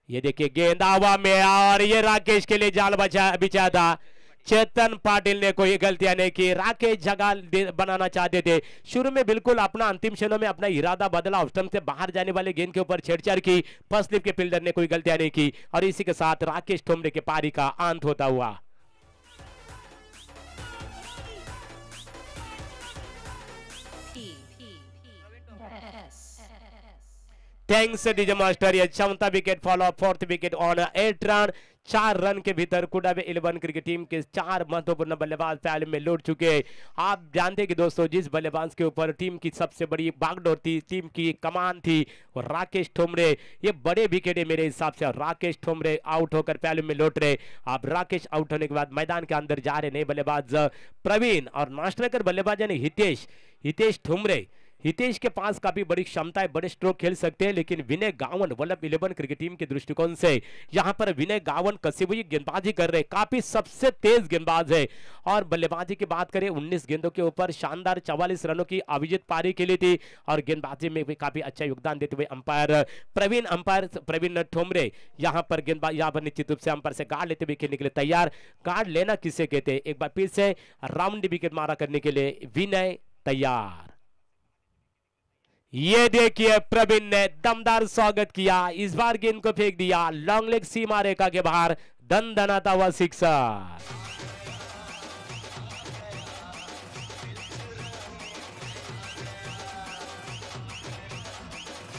ये देखिए गेंद हवा में और ये राकेश के लिए जाल बचा बिछा था चेतन पाटिल ने कोई गलतियाँ नहीं की। राकेश जगह बनाना चाहते थे। शुरू में बिल्कुल अपना अंतिम क्षणों में अपना इरादा बदला स्टम्प से बाहर जाने वाले गेंद के ऊपर छेड़छाड़ की। फ़र्स्ट स्लिप के फील्डर ने कोई गलतियाँ नहीं की और इसी के साथ राकेश ठोमरे के पारी का अंत होता हुआ। थैंक्स डीजे मास्टर ये चौथा wicket fall of fourth wicket on eight run चार रन के भीतर कुडाबे इलेवन क्रिकेट टीम के चार महत्वपूर्ण बल्लेबाज पहले में लौट चुके आप जानते हैं कि दोस्तों, जिस बल्लेबाज के ऊपर टीम की सबसे बड़ी बागडोर थी टीम की कमान थी और राकेश ठोमरे। ये बड़े विकेट है मेरे हिसाब से। और राकेश ठोमरे आउट होकर पहले में लौट रहे आप राकेश आउट होने के बाद मैदान के अंदर जा रहे नए बल्लेबाज, प्रवीण और नास्ट्रेकर बल्लेबाज यानी हितेश। हितेश ठुमरे। हितेश के पास काफ़ी बड़ी क्षमता है, बड़े स्ट्रोक खेल सकते हैं, लेकिन विनय गावन वल्लभ इलेवन क्रिकेट टीम के दृष्टिकोण से यहाँ पर विनय गावन कसी हुई गेंदबाजी कर रहे काफ़ी सबसे तेज गेंदबाज है। और बल्लेबाजी की बात करें 19 गेंदों के ऊपर शानदार 44 रनों की अभिजीत पारी लिए थी और गेंदबाजी में भी काफ़ी अच्छा योगदान देते हुए अंपायर प्रवीण अंपायर प्रवीण ठोमरे यहाँ पर गेंदबाज यहाँ पर निश्चित रूप से अंपायर से गार्ड लेते हुए खेलने के लिए तैयार। गार्ड लेना किसे कहते एक बार फिर से राउंड विकेट मारा करने के लिए विनय तैयार। ये देखिए प्रवीण ने दमदार स्वागत किया। इस बार गेंद को फेंक दिया। लॉन्ग लेग सीमा रेखा के बाहर दन दनाता हुआ sixer.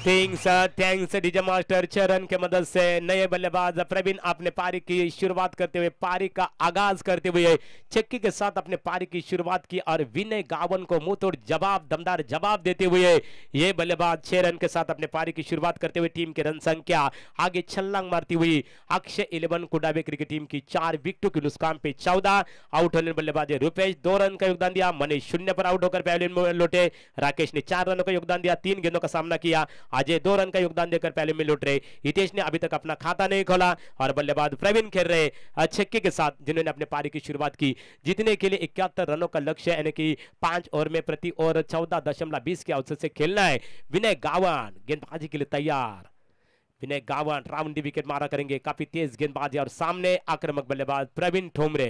Thanks thanks, DJ master चरण के मदद से नए बल्लेबाज प्रवीण अपने पारी की शुरुआत करते हुए, पारी का आगाज़ करते हुए छक्के के साथ अपने पारी की शुरुआत की और विनय गावन को मुँह जवाब, दमदार जवाब देते हुए ये बल्लेबाज छह रन के साथ अपने पारी की शुरुआत करते हुए टीम की रन संख्या आगे छलांग मारती हुई Akshay eleven Kudabe cricket team की चार विकेटों की नुकसान पे चौदह, आउट होने बल्लेबाज रुपेश दो रन का योगदान दिया, मनीष शून्य पर आउट होकर पहले लौटे, राकेश ने चार रनों का योगदान दिया, तीन गेंदों का सामना किया अजय दो रन का योगदान देकर पहले में लुट रहे। हितेश ने अभी तक अपना खाता नहीं खोला और बल्लेबाज प्रवीण खेल रहे छक्के के साथ, जिन्होंने अपने पारी की शुरुआत की। जीतने के लिए इक्यात्तर रनों का लक्ष्य यानी कि पाँच ओवर में प्रति ओवर चौदह दशमलव बीस के अवसर से खेलना है। विनय गावन गेंदबाजी के लिए तैयार। विनय गावन राउंड विकेट मारा करेंगे। काफ़ी तेज गेंदबाजी और सामने आक्रामक बल्लेबाज प्रवीण ठोमरे।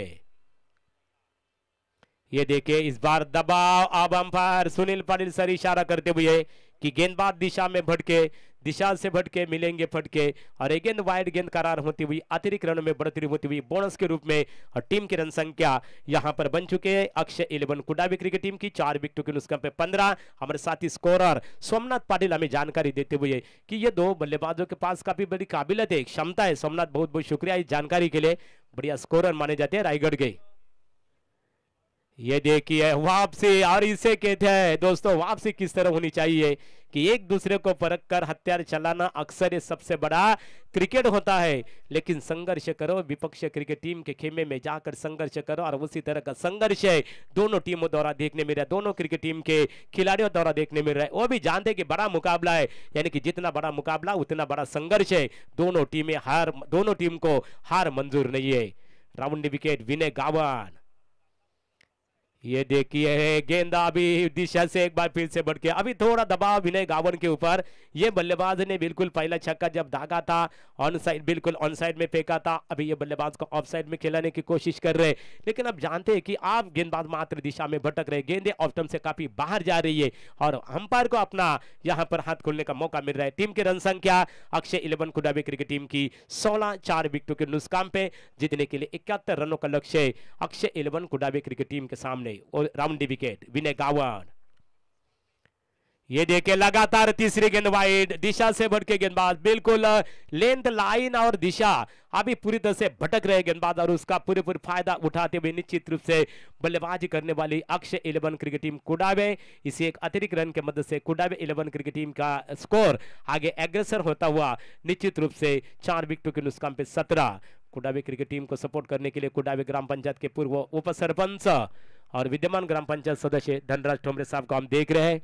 ये देखिए, इस बार दबाव अब अंपायर सुनील पाटिल सर इशारा करते हुए कि गेंदबाज दिशा में भटके दिशा से भटके मिलेंगे फटके। और एक गेंद वाइड गेंद करार होती हुई, अतिरिक्त रन में बढ़ोतरी होती हुई, बोनस के रूप में और टीम की रन संख्या यहाँ पर बन चुके हैं। Akshay eleven Kudabi cricket team की चार विकेटों के नुस्खा पे पंद्रह, हमारे साथी स्कोरर सोमनाथ पाटिल हमें जानकारी देते हुए कि ये दो बल्लेबाजों के पास काफ़ी बड़ी काबिलियत है क्षमता है। सोमनाथ बहुत बहुत शुक्रिया इस जानकारी के लिए। बढ़िया स्कोरर माने जाते हैं रायगढ़ के। ये देखिए, वापसी, और इसे कहते हैं, दोस्तों, वापसी किस तरह होनी चाहिए कि एक दूसरे को परख कर हथियार चलाना अक्सर ये सबसे बड़ा क्रिकेट होता है। लेकिन संघर्ष करो, विपक्ष क्रिकेट टीम के खेमे में जाकर संघर्ष करो, और उसी तरह का संघर्ष है। दोनों टीमों द्वारा देखने मिल रहा है, दोनों क्रिकेट टीम के खिलाड़ियों द्वारा देखने मिल रहा है। वो भी जानते कि बड़ा मुकाबला है, यानी कि जितना बड़ा मुकाबला, उतना बड़ा संघर्ष है। दोनों टीमें हार, दोनों टीम को हार मंजूर नहीं है। राउंड विकेट, विनय गावन ये देखिए, गेंदा अभी दिशा से एक बार फिर से बढ़ के, अभी थोड़ा दबाव विनय गावन के ऊपर। ये बल्लेबाज ने बिल्कुल पहला छक्का जब दागा था ऑन साइड बिल्कुल ऑन साइड में फेंका था। अभी ये बल्लेबाज को ऑफ़ साइड में खिलाने की कोशिश कर रहे लेकिन अब जानते हैं कि आप गेंदबाज मात्र दिशा में भटक रहे गेंदे ऑफ़ टर्म से काफ़ी बाहर जा रही है और अंपायर को अपना यहाँ पर हाथ खोलने का मौका मिल रहा है। टीम की रन संख्या, Akshay eleven Kudabi cricket team की सोलह, चार विकेटों के नुस्काम पे जीतने के लिए इकहत्तर रनों का लक्ष्य Akshay eleven Kudabi cricket team के सामने। राउंड विकेट विनय गावन ये देखिए, लगातार तीसरी गेंद वाइड दिशा से भटके गेंदबाज, बिल्कुल लेंथ लाइन और दिशा अभी पूरी तरह से भटक रहे गेंदबाज और उसका पूरे पूरे फ़ायदा उठाते हुए निश्चित रूप से बल्लेबाजी करने वाली Akshay eleven cricket team Kudave. इसी एक अतिरिक्त रन के मदद से कुडावे इलेवन क्रिकेट टीम का स्कोर आगे एग्रेसर होता हुआ निश्चित रूप से चार विकेटों के नुस्कान पे सत्रह। कुडावे क्रिकेट टीम को सपोर्ट करने के लिए कुडावे ग्राम पंचायत के पूर्व उप सरपंच और विद्यमान ग्राम पंचायत सदस्य धनराज ठोमरे साहब को हम देख रहे हैं।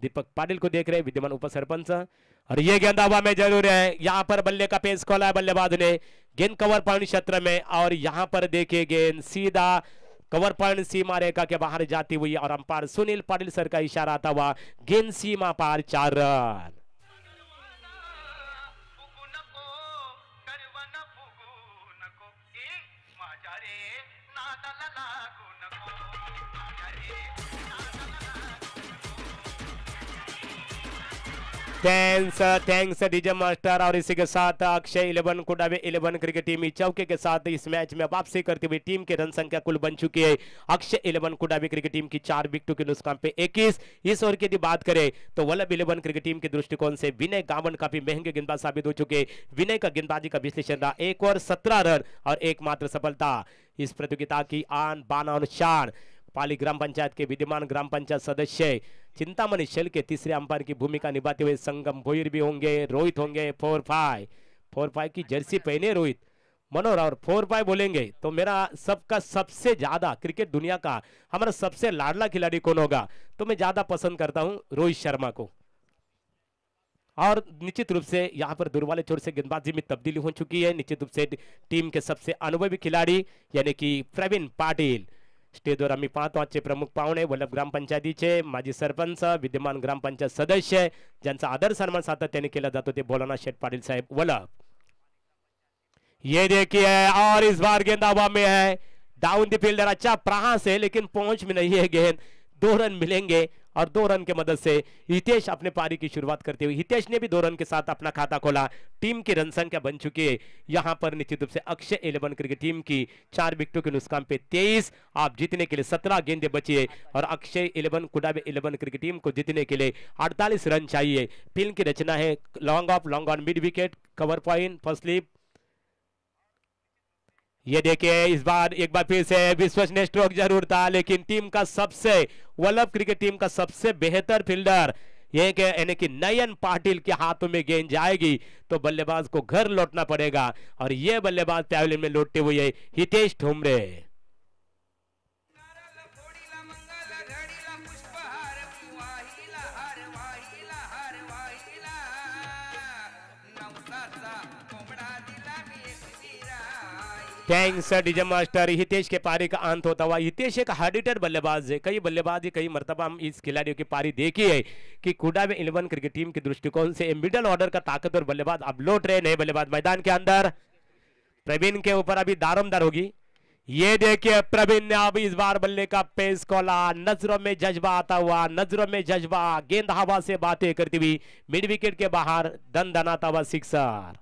दीपक पाटिल को देख रहे हैं, विद्यमान उप सरपंच। और ये गेंद हवा में ज़रूर है, यहाँ पर बल्ले का पेस खोला है बल्लेबाज ने। गेंद कवर पॉइंट क्षेत्र में, और यहाँ पर देखिए गेंद, सीधा कवर पॉइंट सीमा रेखा के बाहर जाती हुई और अंपायर सुनील पाटिल सर का इशारा आता हुआ, गेंद सीमा पार चार run. Thanks thanks DJ master और इसी के साथ Akshay eleven Kudave eleven cricket team चौके के साथ इस मैच में वापसी करते हुए टीम की रन संख्या कुल बन चुकी है। Akshay eleven Kudave cricket team की चार विकेटों के नुस्कान पे 21 इस ओवर की यदि बात करें तो वल्लभ इलेवन क्रिकेट टीम के दृष्टिकोण से विनय गावन काफ़ी महँगे गेंदबाज साबित हो चुके विनय का गेंदबाजी का विश्लेषण रहा एक और सत्रह रन और एकमात्र सफलता। इस प्रतियोगिता की आन बान और शान। पाली ग्राम पंचायत के विद्यमान ग्राम पंचायत सदस्य चिंतामणि शैल के तीसरे अंपायर की भूमिका निभाते हुए संगम भोईर भी होंगे, रोहित होंगे, फोर फाइव। फोर फाइव की जर्सी पहने रोहित। मनोहर और फोर फाइव बोलेंगे तो मेरा सबका सबसे ज़्यादा क्रिकेट दुनिया का, हमारा सबसे लाडला खिलाड़ी कौन होगा? तो मैं ज़्यादा पसंद करता हूँ रोहित शर्मा को। और निश्चित रूप से यहाँ पर दूर वाले छोर से गेंदबाजी में तब्दीली हो चुकी है। निश्चित रूप से टीम के सबसे अनुभवी खिलाड़ी, यानी कि प्रवीण पाटील। स्टेजवर आम्ही पाहतो आजचे प्रमुख पाहुणे वल्लभ ग्रामपंचायतीचे माजी सरपंच विद्यमान ग्रामपंचायत सदस्य ज्यांचा आदर सन्मान सातत्याने केला जातो ते बोलाना शेठ पाटील साहेब वल्लभ ये देखिए और इस बार गेंद हवा में है डाउन द फील्डर अच्छा प्रहास है लेकिन पहुंच में नहीं है गेंद दो रन मिलेंगे और दो रन के मदद से हितेश अपने पारी की शुरुआत करते हुए, हितेश ने भी दो रन के साथ अपना खाता खोला। टीम की रन संख्या बन चुकी है। यहाँ पर निश्चित रूप से अक्षय इलेवन क्रिकेट टीम की चार विकेटों के नुस्कान पे तेईस, आप जीतने के लिए सत्रह गेंदे बची है और Akshay eleven Kudabe eleven cricket team को जीतने के लिए अड़तालीस रन चाहिए। फ़िल्म की रचना है long off, long on, mid wicket, cover point, first slip ये देखिए, इस बार, एक बार फिर से विश्वसनीय स्ट्रोक ज़रूर था, लेकिन टीम का सबसे, वल्लभ क्रिकेट टीम का सबसे बेहतर फील्डर ये यानी कि नयन पाटिल के हाथों में गेंद जाएगी तो बल्लेबाज को घर लौटना पड़ेगा, और ये बल्लेबाज पैवलियन में लौटते हुए Hitesh Thumre. Thanks DJ master Hitesh के पारी का अंत होता हुआ, हितेश एक हार्ड हिटर बल्लेबाज है। कई बल्लेबाज, कई मरतबा हम इस खिलाड़ियों की पारी देखी है कि कुडा में इलेवन क्रिकेट टीम के दृष्टिकोण से मिडल ऑर्डर का ताकतवर बल्लेबाज अब लौट रहे नए बल्लेबाज मैदान के अंदर। प्रवीण के ऊपर अभी दारोमदार होगी। ये देखिए प्रवीण ने अब इस बार बल्ले का पेस खोला। नज़रों में जज्बा आता हुआ, नज़रों में जज्बा। गेंद हवा से बातें करती हुई, मिड विकेट के बाहर दन दनाता हुआ सिक्सर।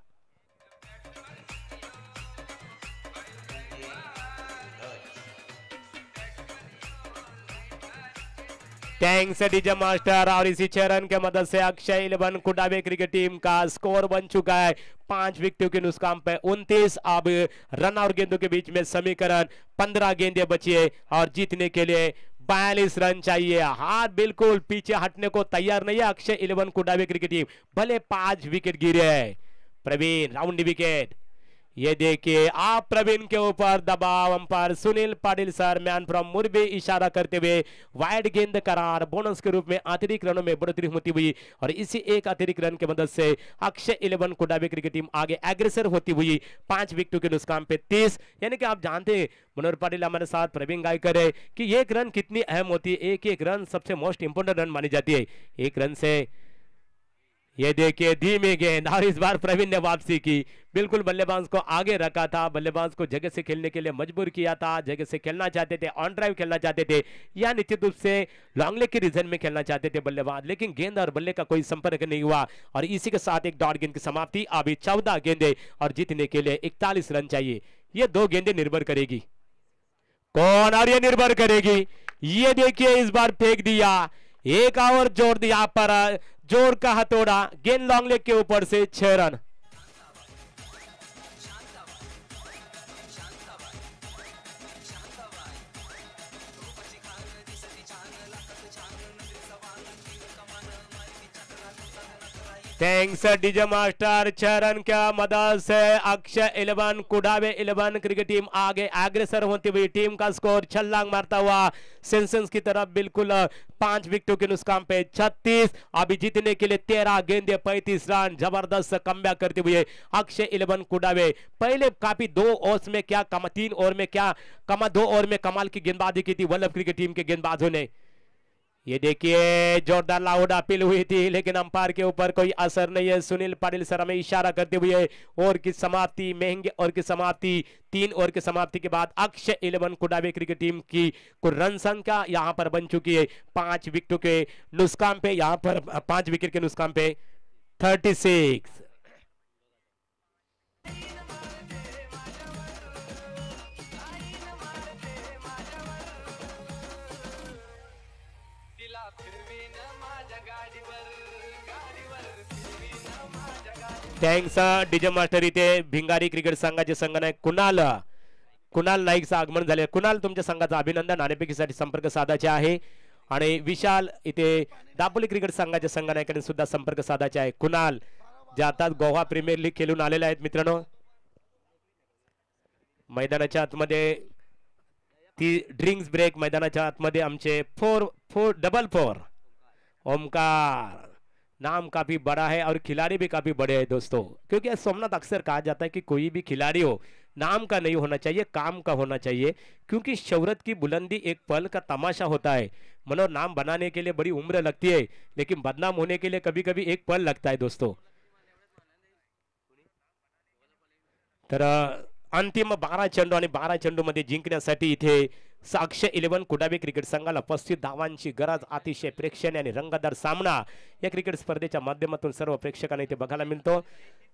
थैंक्स डीजे मास्टर और इसी चरण के मदद से Akshay eleven, Kudave cricket team का स्कोर बन चुका है। पाँच विकेटों के नुकसान पे उनतीस। अब रन और गेंदों के बीच में समीकरण। पंद्रह गेंदे बची है और जीतने के लिए बयालीस रन चाहिए। हाथ बिल्कुल पीछे हटने को तैयार नहीं है Akshay eleven, Kudave cricket team. भले पाँच विकेट गिरे है। Praveen, round wicket. ये देखिए, आप प्रवीण के ऊपर दबाव, umpire Sunil Patil sir, man from Murbi इशारा करते हुए वाइड गेंद करार बोनस के रूप में अतिरिक्त रनों में बढ़ोतरी होती हुई और इसी एक अतिरिक्त रन की मदद से Akshay eleven Kudabe cricket team आगे एग्रेसर होती हुई पाँच विकेटों के नुकसान पे तीस। यानी कि आप जानते हैं, मनोहर पाटिल हमारे साथ, प्रवीण गायकर है कि एक रन कितनी अहम होती है एक एक रन सबसे मोस्ट इंपोर्टेंट रन मानी जाती है। एक रन से ये देखिए धीमी गेंद और इस बार प्रवीण ने वापसी की। बिल्कुल बल्लेबाज को आगे रखा था, बल्लेबाज को जगह से खेलने के लिए मजबूर किया था, जगह से खेलना चाहते थे ऑन ड्राइव खेलना चाहते थे, या निश्चित रूप से लॉन्ग लेग के रीजन में खेलना चाहते थे बल्लेबाज, लेकिन गेंद और बल्ले का कोई संपर्क नहीं हुआ, और इसी के साथ एक डॉट गेंद की समाप्ति, अभी चौदह गेंदे और जीतने के लिए इकतालीस रन चाहिए। ये दो गेंदे निर्भर करेगी। कौन और ये निर्भर करेगी? ये देखिए इस बार फेंक दिया, एक और जोड़ दिया पर ज़ोर का हथौड़ा गेंद लॉन्ग लेग के ऊपर से छह run. Thanks DJ master Charan क्या मदद से Akshay eleven Kudave eleven cricket team आगे अग्रसर होती हुई टीम का स्कोर छलांग मारता हुआ सेंसेंस की तरफ़ बिल्कुल, पाँच विकेटों के नुकसान पे 36 अभी जीतने के लिए तेरह गेंदे, पैंतीस रन, ज़बरदस्त कम करते हुए अक्षय इलेवन कुडावे पहले काफ़ी दो ओवर्स में क्या कमा, तीन ओवर में क्या कमा, दो ओवर में कमाल की गेंदबाजी की थी वल्लभ क्रिकेट टीम के गेंदबाजों ने। ये देखिए जोरदार लाउड अपील हुई थी, लेकिन अंपायर के ऊपर कोई असर नहीं है। सुनील पाटिल सर हमें इशारा करते हुए ओवर की समाप्ति, महँगे ओवर की समाप्ति, तीन ओवर की समाप्ति के बाद Akshay eleven, Kudave cricket team की रन संख्या यहाँ पर बन चुकी है। पाँच विकेटों के नुकसान पे, यहाँ पर पाँच विकेट के नुकसान पे, thirty six. Thanks DJ master इथे भिंगारी क्रिकेट संघाचे संघनायक कुणाल. कुणाल नाईकचं आगमन झाले कुणाल तुमच्या संघाचं अभिनंदन. नाणेफेकीसाठी संपर्क साधायचे आहे. आणि विशाल इथे दापोली क्रिकेट संघाच्या संघनायकाने सुद्धा संपर्क साधायचे आहे. कुणाल जे आता गोवा प्रीमियर लीग खेळून आलेले आहेत मित्रांनो. मैदानाच्या आतमध्ये ती ड्रिंक्स ब्रेक मैदानाच्या आतमध्ये आमचे four four double four. Omkar. नाम काफ़ी बड़ा है और खिलाड़ी भी काफ़ी बड़े हैं दोस्तों। क्योंकि सोमनाथ अक्सर कहा जाता है कि कोई भी खिलाड़ी हो, नाम का नहीं होना चाहिए, काम का होना चाहिए, क्योंकि शोहरत की बुलंदी एक पल का तमाशा होता है। मनो नाम बनाने के लिए बड़ी उम्र लगती है, लेकिन बदनाम होने के लिए कभी कभी एक पल लगता है दोस्तों। तर, अंतिम बारा चेंडू आणि बारा चेंडू मध्ये जिंकण्यासाठी इथे साक्ष इलेव्हन कुडाबे क्रिकेट संघाला पस्तीस धावांची गरज अतिशय प्रेक्षणीय आणि रंगदार सामना. या क्रिकेट स्पर्धेच्या माध्यमातून सर्व प्रेक्षकांना इथे बघायला मिळतो.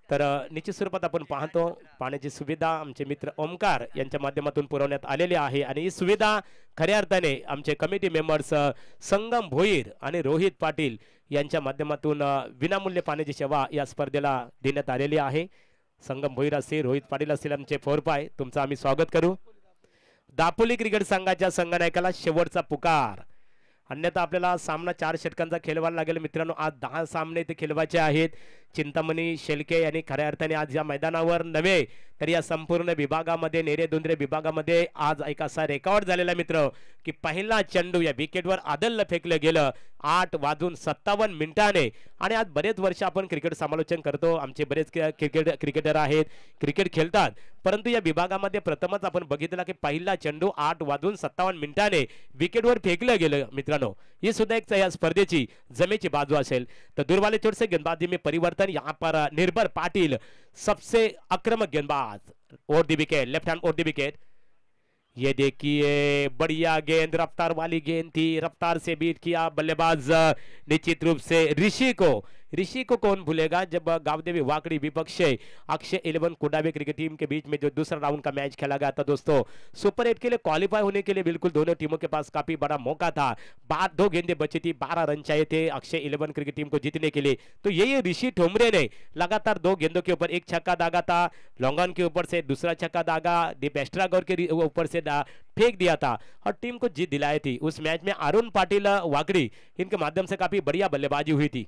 तर निश्चित स्वरूपात आपण पाहतो पाण्याची सुविधा आमचे मित्र ओमकार यांच्या माध्यमातून पुरवण्यात आलेली आहे. आणि ही सुविधा खऱ्या अर्थाने आमचे कमिटी मेंबर्स संगम भोईर आणि रोहित पाटील यांच्या माध्यमातून विनामूल्य पाण्याची सेवा या स्पर्धेला देण्यात आलेली आहे. संगम भोईर असतील रोहित पाटील असतील आमचे फोरपाय तुमचं आम्ही स्वागत करू. दापोली क्रिकेट संघाच्या संघनायकाला शेवटचा पुकार. अन्यथा आपल्याला सामना चार षटकांचा खेळवायला लागेल. मित्रांनो आज दहा सामने ते खेळवायचे आहेत. चिंतामणी शेलके यांनी खऱ्या अर्थाने आज या मैदानावर नव्हे तर या संपूर्ण विभागामध्ये नेरे दुंद्रे विभागामध्ये आज एक असा रेकॉर्ड झालेला मित्र की पहिला चेंडू या विकेटवर आदलला फेकलं गेलं. आठ वाजून सत्तावन्न मिनिटाने. आणि आज बरेच वर्ष आपण क्रिकेट समालोचन करतो. आमचे बरेच क्रिकेट क्रिकेटर आहेत क्रिकेट खेळतात. परंतु या विभागामध्ये प्रथमच आपण बघितलं की पहिला चेंडू आठ वाजून सत्तावन्न मिनिटाने विकेटवर फेकलं गेलं मित्रांनो. ही सुद्धा एक या स्पर्धेची जमेची बाजू असेल तर दुर्वाले चोर से गेंदबाजी में परिवर्तन, यहाँ पर निर्भर पाटिल सबसे आक्रमक गेंदबाज। और दी विकेट, लेफ़्ट हैंड और दी विकेट। ये देखिए, बढ़िया गेंद, रफ्तार वाली गेंद थी, रफ्तार से बीट किया बल्लेबाज, निश्चित रूप से ऋषि को। ऋषि को कौन भूलेगा जब गावदेवी वाकड़ी विपक्ष Akshay eleven Kudave cricket team के बीच में जो दूसरा राउंड का मैच खेला गया था दोस्तों। सुपर एट के लिए क्वालिफाई होने के लिए बिल्कुल दोनों टीमों के पास काफ़ी बड़ा मौका था। बात दो गेंदे बची थी, बारह रन चाहिए थे अक्षय इलेवन क्रिकेट टीम को जीतने के लिए। तो यही ऋषि ठोमरे ने लगातार दो गेंदों के ऊपर एक छक्का दागा था लॉन्गन के ऊपर से दूसरा छक्का दागा दीप एस्ट्रागौर के ऊपर से फेंक दिया था और टीम को जीत दिलाई थी। उस मैच में अरुण पाटिल, वाकड़ी, इनके माध्यम से काफ़ी बढ़िया बल्लेबाजी हुई थी।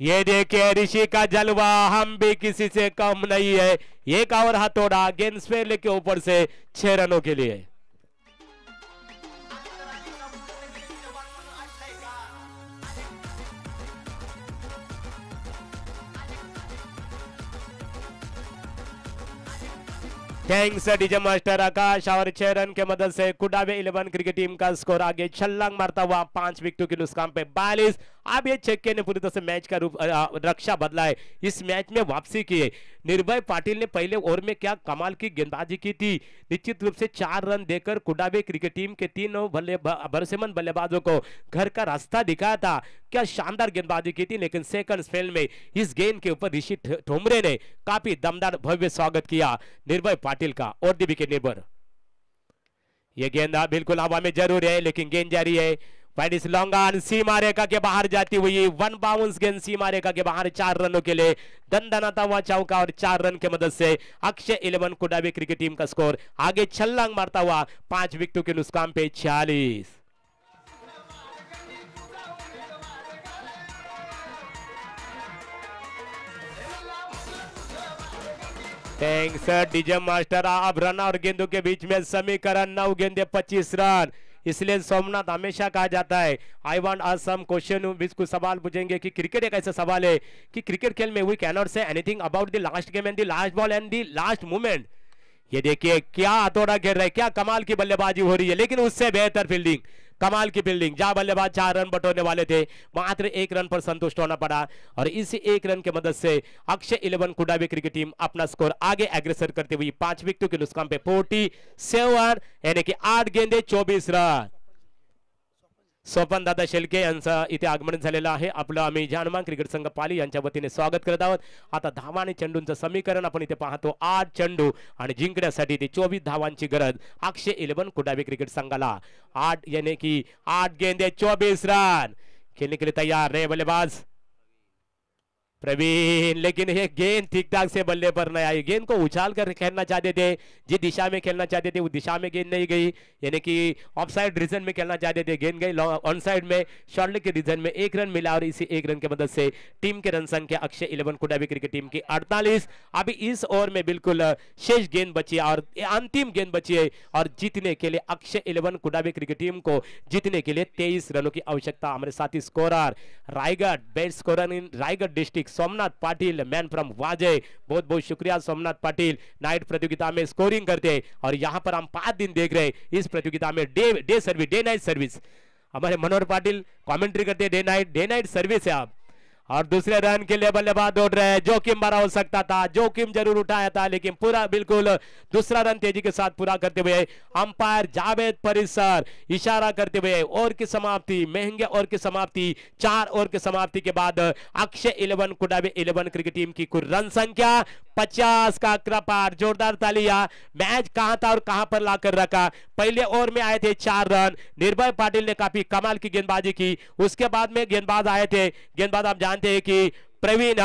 ये देखिए ऋषि का जलवा, हम भी किसी से कम नहीं है। एक और हथौड़ा गेंद स्पेल के ऊपर से, छह रनों के लिए। थैंक्स डीजे मास्टर आकाश और छह रन के मदद से कुडावे इलेवन क्रिकेट टीम का स्कोर आगे छलांग मारता हुआ पाँच विकेटों के नुकसान पे बयालीस अब ये छक्के ने पूरी तरह से मैच का रूप रक्षा बदला है। इस मैच में वापसी की है। निर्भय पाटिल ने पहले ओवर में क्या कमाल की गेंदबाजी की थी? निश्चित रूप से चार रन देकर कुडावे क्रिकेट टीम के तीनों बल्ले भरोसेमंद बल्लेबाजों को घर का रास्ता दिखाया था। क्या शानदार गेंदबाजी की थी, लेकिन सेकंड स्पेल में इस गेंद के ऊपर ऋषि ठोमरे ने काफ़ी दमदार भव्य स्वागत किया निर्भय पाटिल का और दी विकेट निर्भर। ये गेंद बिल्कुल हवा में ज़रूर है, लेकिन गेंद जारी है। वाइड इस लॉन्ग ऑन सीमा रेखा के बाहर जाती हुई वन बाउंस गेंद सीमा रेखा के बाहर चार रनों के लिए दंदनाता हुआ चौका और चार रन की मदद से Akshay eleven Kudavi cricket team का स्कोर आगे छलांग मारता हुआ पाँच विकेटों के नुकसान पे छियालीस। थैंक्स डीजे मास्टर अब रन और गेंदों के बीच में समीकरण नौ गेंदे पच्चीस रन। इसलिए सोमनाथ हमेशा कहा जाता है। आई वांट आज सम क्वेश्चन कुछ सवाल पूछेंगे कि क्रिकेट एक ऐसा सवाल है कि क्रिकेट खेल में we cannot say anything about the last game and the last ball and the last movement ये देखिए, क्या हथौड़ा घेर रहा है, क्या कमाल की बल्लेबाजी हो रही है, लेकिन उससे बेहतर फील्डिंग कमाल की बिल्डिंग जहाँ बल्लेबाज चार रन बटोरने वाले थे मात्र एक रन पर संतुष्ट होना पड़ा। और इसी एक रन की मदद से Akshay eleven Kudavi cricket team अपना स्कोर आगे अग्रसर करते हुए पाँच विकेटों के नुकसान पे फोर्टी सेवन, यानी कि आठ गेंदे, चौबीस रन। स्वपन दादा शेलके यांचं इथे आगमन झालेलं आहे. आपलं आम्ही जानमान क्रिकेट संघ पाली यांच्या वतीने स्वागत करत आहोत. आता धावा आणि चेंडूंचं समीकरण आपण इथे पाहतो. आठ चेंडू आणि जिंकण्यासाठी ते चोवीस धावांची गरज अक्षय इलेवन कुडावी क्रिकेट संघाला. आठ याने की आठ गेंदे चोवीस रन. खेळणे केले तयार रे बल्लेबाज प्रवीण, लेकिन ये गेंद ठीक ठाक से बल्ले पर नहीं आई। गेंद को उछाल कर खेलना चाहते थे, जिस दिशा में खेलना चाहते थे वो दिशा में गेंद नहीं गई। यानी कि ऑफ़ साइड रीजन में खेलना चाहते थे, गेंद गई ऑन साइड में। शॉर्ट के रीजन में एक रन मिला और इसी एक रन की मदद से टीम के रन संख्या Akshay eleven, Kudavi cricket team की 48 अभी इस ओवर में बिल्कुल शेष गेंद बची है और अंतिम गेंद बची है और जीतने के लिए Akshay eleven, Kudavi cricket team को जीतने के लिए तेईस रनों की आवश्यकता। हमारे साथी score Raigad best score in Raigad district Somnath Patil man from Waje बहुत बहुत शुक्रिया सोमनाथ पाटिल नाइट प्रतियोगिता में स्कोरिंग करते हैं और यहाँ पर हम पाँच दिन देख रहे हैं। इस प्रतियोगिता में day day service day night service हमारे मनोहर पाटिल कॉमेंट्री करते हैं day night day night service है आप। और दूसरे रन के लिए बल्लेबाज दौड़ रहे हैं। जोखिम भरा हो सकता था, जोखिम ज़रूर उठाया था, लेकिन पूरा बिल्कुल दूसरा रन तेज़ी के साथ पूरा करते हुए अंपायर जावेद परिसर इशारा करते हुए ओवर की समाप्ति, महँगे ओवर की समाप्ति, चार ओवर की समाप्ति के बाद Akshay eleven, Kudave eleven cricket team की कुल रन संख्या पचास का क्रपाट जोरदार तालिया। मैच कहाँ था और कहाँ पर लाकर रखा? पहले ओवर में आए थे चार रन। निर्भय पाटिल ने काफ़ी कमाल की गेंदबाजी की। उसके बाद में गेंदबाज आए थे। गेंदबाज आप जानते हैं कि प्रवीण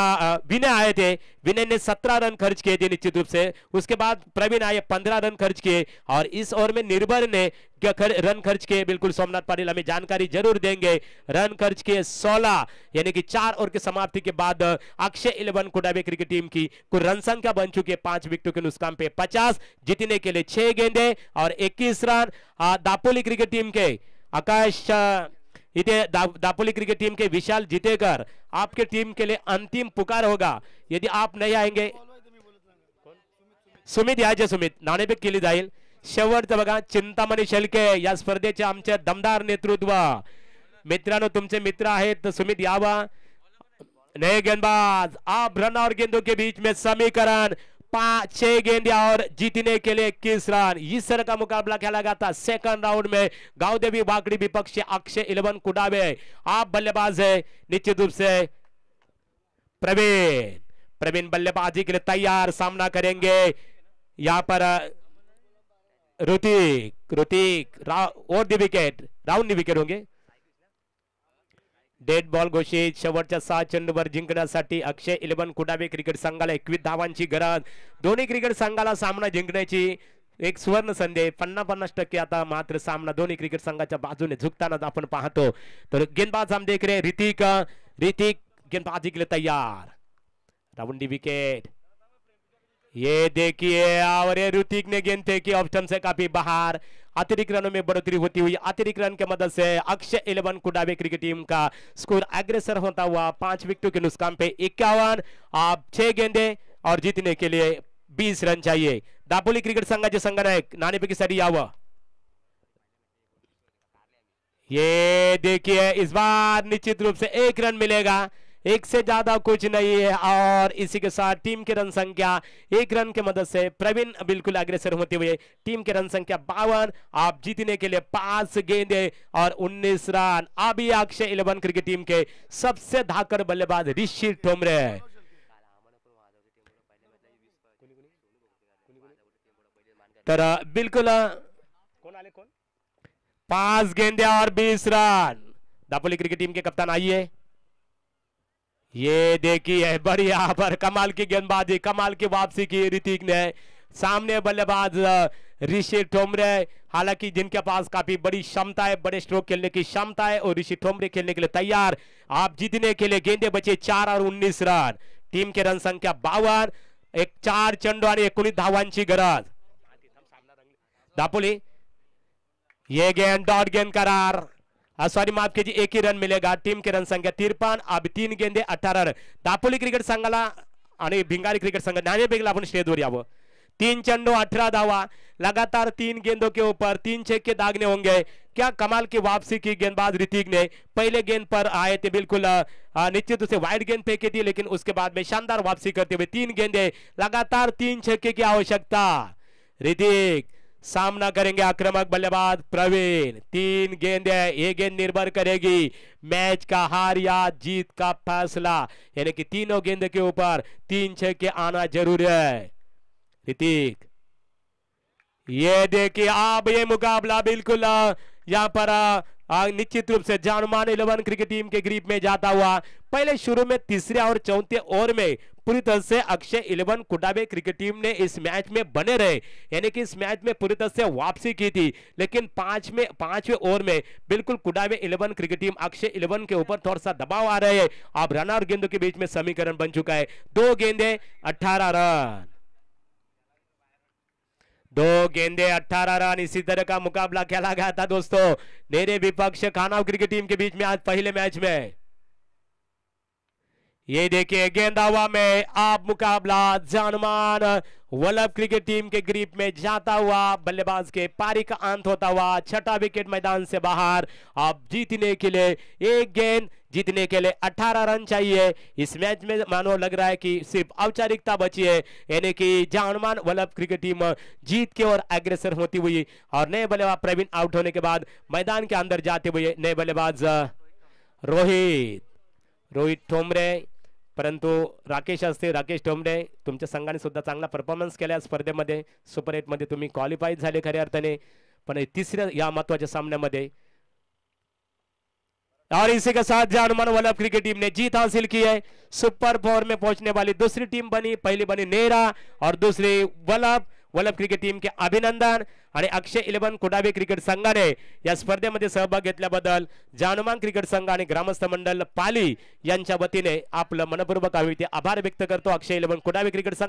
विनय आए थे। विनय ने सत्रह रन खर्च किए थे निश्चित रूप से। उसके बाद प्रवीण आए, पंद्रह रन खर्च किए। और इस ओवर में निर्भर ने रन खर्च किए। बिल्कुल सोमनाथ पाटिल, हमें जानकारी ज़रूर देंगे। रन खर्च किए सोलह, यानी कि चार ओवर की समाप्ति के बाद, Akshay eleven Kudave cricket team की कुल रन संख्या बन चुकी है। पाँच विकेटों के नुकसान पे पचास, जीतने के लिए छह गेंदे और इक्कीस रन दापोली क्रिकेट टीम के। आकाश इथे दा, दापोली क्रिकेट टीम के विशाल जीतेकर आपके टीम के लिए अंतिम पुकार होगा। यदि आप नहीं आएँगे सुमित यायचे सुमित। नाणेफेक केली जाईल शेवटचं बघा चिंतामणी शेलके या स्पर्धेचे आमचे दमदार नेतृत्व। मित्रांनो तुमचे मित्र आहेत सुमित यावा। नए गेंदबाज। आप रन और गेंदों के बीच में समीकरण। पाँच छह गेंदे और जीतने के लिए इक्कीस रन? इस तरह का मुकाबला खेला गया था सेकंड राउंड में गाँव देवी बाकड़ी विपक्ष अक्षय इलेवन कुडावे। आप बल्लेबाज है, निश्चित रूप से प्रवीण। प्रवीण बल्लेबाजी के लिए तैयार, सामना करेंगे। यहाँ पर ऋतिक ऋतिक, रा- और दी विकेट राऊंड विकेट होंगे। डेड बॉल घोषित. शेवटच्या सहा चेंडूवर जिंकण्यासाठी अक्षय इलेव्हन कुडावे क्रिकेट संघाला एकवीस धावांची गरज. दोन्ही क्रिकेट संघाला सामना जिंकण्याची एक सुवर्ण संधी आहे. पन्नास पन्नास टक्के आता मात्र सामना दोन्ही क्रिकेट संघाच्या बाजूने झुकतानाच आपण पाहतो. तर गेंदबाज हम देख रे हैं ऋतिक ऋतिक गेंदबाजी के लिए तैयार. Round the wicket. ये देखिए और ये ऋतिक ने गेंद फेंकी ऑप्शन से काफी बाहर. अतिरिक्त रनों में बढ़ोतरी होती हुई अतिरिक्त रन के मदद से Akshay eleven Kudave cricket team का स्कोर अग्रेसर होता हुआ पाँच विकेटों के नुकसान पे इक्यावन। आप छह गेंदे और जीतने के लिए बीस रन चाहिए। दापोली क्रिकेट संघ संघाचे संघनायक नाणेपैकीसाठी यावं ये देखिए, इस बार निश्चित रूप से एक रन मिलेगा। एक से ज़्यादा कुछ नहीं है और इसी के साथ टीम की रन संख्या, एक रन के मदद से प्रवीण बिल्कुल अग्रेसर होते हुए टीम की रन संख्या बावन। आप जीतने के लिए पाँच गेंदे और 19 रन। अभी अक्षय इलेवन क्रिकेट टीम के सबसे धाकर बल्लेबाज ऋषि ठोमरे बिल्कुल पाँच गेंदे और बीस रन। दापोली क्रिकेट टीम के कप्तान आइए। ये देखिए, बढ़िया, पर कमाल की गेंदबाजी, कमाल की वापसी की ऋतिक ने। सामने बल्लेबाज ऋषि ठोमरे, हालाँकि जिनके पास काफ़ी बड़ी क्षमता है, बड़े स्ट्रोक खेलने की क्षमता है, और ऋषि ठोमरे खेलने के लिए तैयार। आप जीतने के लिए गेंदे बचे चार और उन्नीस रन। टीम के रन संख्या बावन, एक चार चेंडू आणि एकोणीस धावांची गरज। दापोली, ये गेंद, डॉट गेंद करार। सॉरी माफ़ कीजिए, एक ही रन मिलेगा। टीम की रन संख्या तिरपन, अब तीन गेंदे, अठारह रन। दापोली क्रिकेट संघाला भिंगारी क्रिकेट संघ नाणेफेकला आपण स्टेजवर यावं तीन चंडो अठारह धावा, लगातार तीन गेंदों के ऊपर, तीन छक्के दागने होंगे। क्या कमाल की वापसी की गेंदबाज ऋतिक ने। पहले गेंद पर आए थे बिल्कुल निश्चित रूप से वाइड गेंद फेंकी थी, लेकिन उसके बाद में शानदार वापसी करते हुए तीन गेंदे, लगातार तीन छक्के की आवश्यकता। ऋतिक सामना करेंगे आक्रामक बल्लेबाज। प्रवीण, तीन गेंदे ये गेंद निर्भर करेगी। मैच का हार या जीत का फैसला, यानी कि तीनों गेंद के ऊपर तीन छक्के आना ज़रूरी है। ऋतिक ये देखिए, आप ये मुकाबला बिल्कुल यहाँ पर निश्चित रूप से जानमान इलेवन क्रिकेट टीम के ग्रीप में जाता हुआ, पहले शुरू में तीसरे और चौथे ओवर में पूरी तरह से Akshay eleven Kudabe cricket team ने इस मैच में बने रहे। यानी कि इस मैच में पूरी तरह से वापसी की थी। लेकिन पाँच में, पाँचवें ओवर में बिल्कुल Kudabe eleven cricket team Akshay eleven के ऊपर थोड़ा सा दबाव आ रहे हैं। अब रन और गेंदों के बीच में समीकरण बन चुका है। दो गेंदे अट्ठारह रन। दो गेंदे 18 रन। इसी तरह का मुकाबला खेला गया था दोस्तों। मेरे विपक्ष खानाव क्रिकेट टीम के बीच में आज पहले मैच में। ये देखिए गेंद हवा में आप मुकाबला जानमान। वल्लभ क्रिकेट टीम के ग्रीप में जाता हुआ, बल्लेबाज के पारी का अंत होता हुआ, छठा विकेट मैदान से बाहर। अब जीतने के लिए एक गेंद, जीतने के लिए 18 रन चाहिए। इस मैच में मानो लग रहा है कि सिर्फ़ औपचारिकता बची है। यानी कि जानमान वल्लभ क्रिकेट टीम जीत के और अग्रेसर होती हुई और नए बल्लेबाज प्रवीण आउट होने के बाद मैदान के अंदर जाते हुए नए बल्लेबाज, रोहित रोहित ठोंबरे परंतु राकेश असते राकेश ठोंबरे तुमच्या संघाने सुद्धा चांगला परफॉर्मन्स केला स्पर्धेमध्ये. सुपर एटमध्ये तुम्ही क्वालिफाईड झाले खऱ्या अर्थाने. पण तिसऱ्या या महत्त्वाच्या सामन्यामध्ये. और इसी के साथ जानमान वल्लभ क्रिकेट टीम ने जीत हासिल की है सुपर फोर में पहुंचने वाली दूसरी टीम बनी पहली बनी नेरा और दूसरी वल्लभ. वल्लभ क्रिकेट टीम के अभिनंदन आणि अक्षय इलेव्हन कुडाबे क्रिकेट संघाने या स्पर्धेमध्ये सहभाग घेतल्याबद्दल जानुमान क्रिकेट संघ आणि ग्रामस्थ मंडळ पाली यांच्या वतीने आपलं मनपूर्वक आम्ही ते आभार व्यक्त करतो. अक्षय इलेव्हन कुडाबे क्रिकेट संघ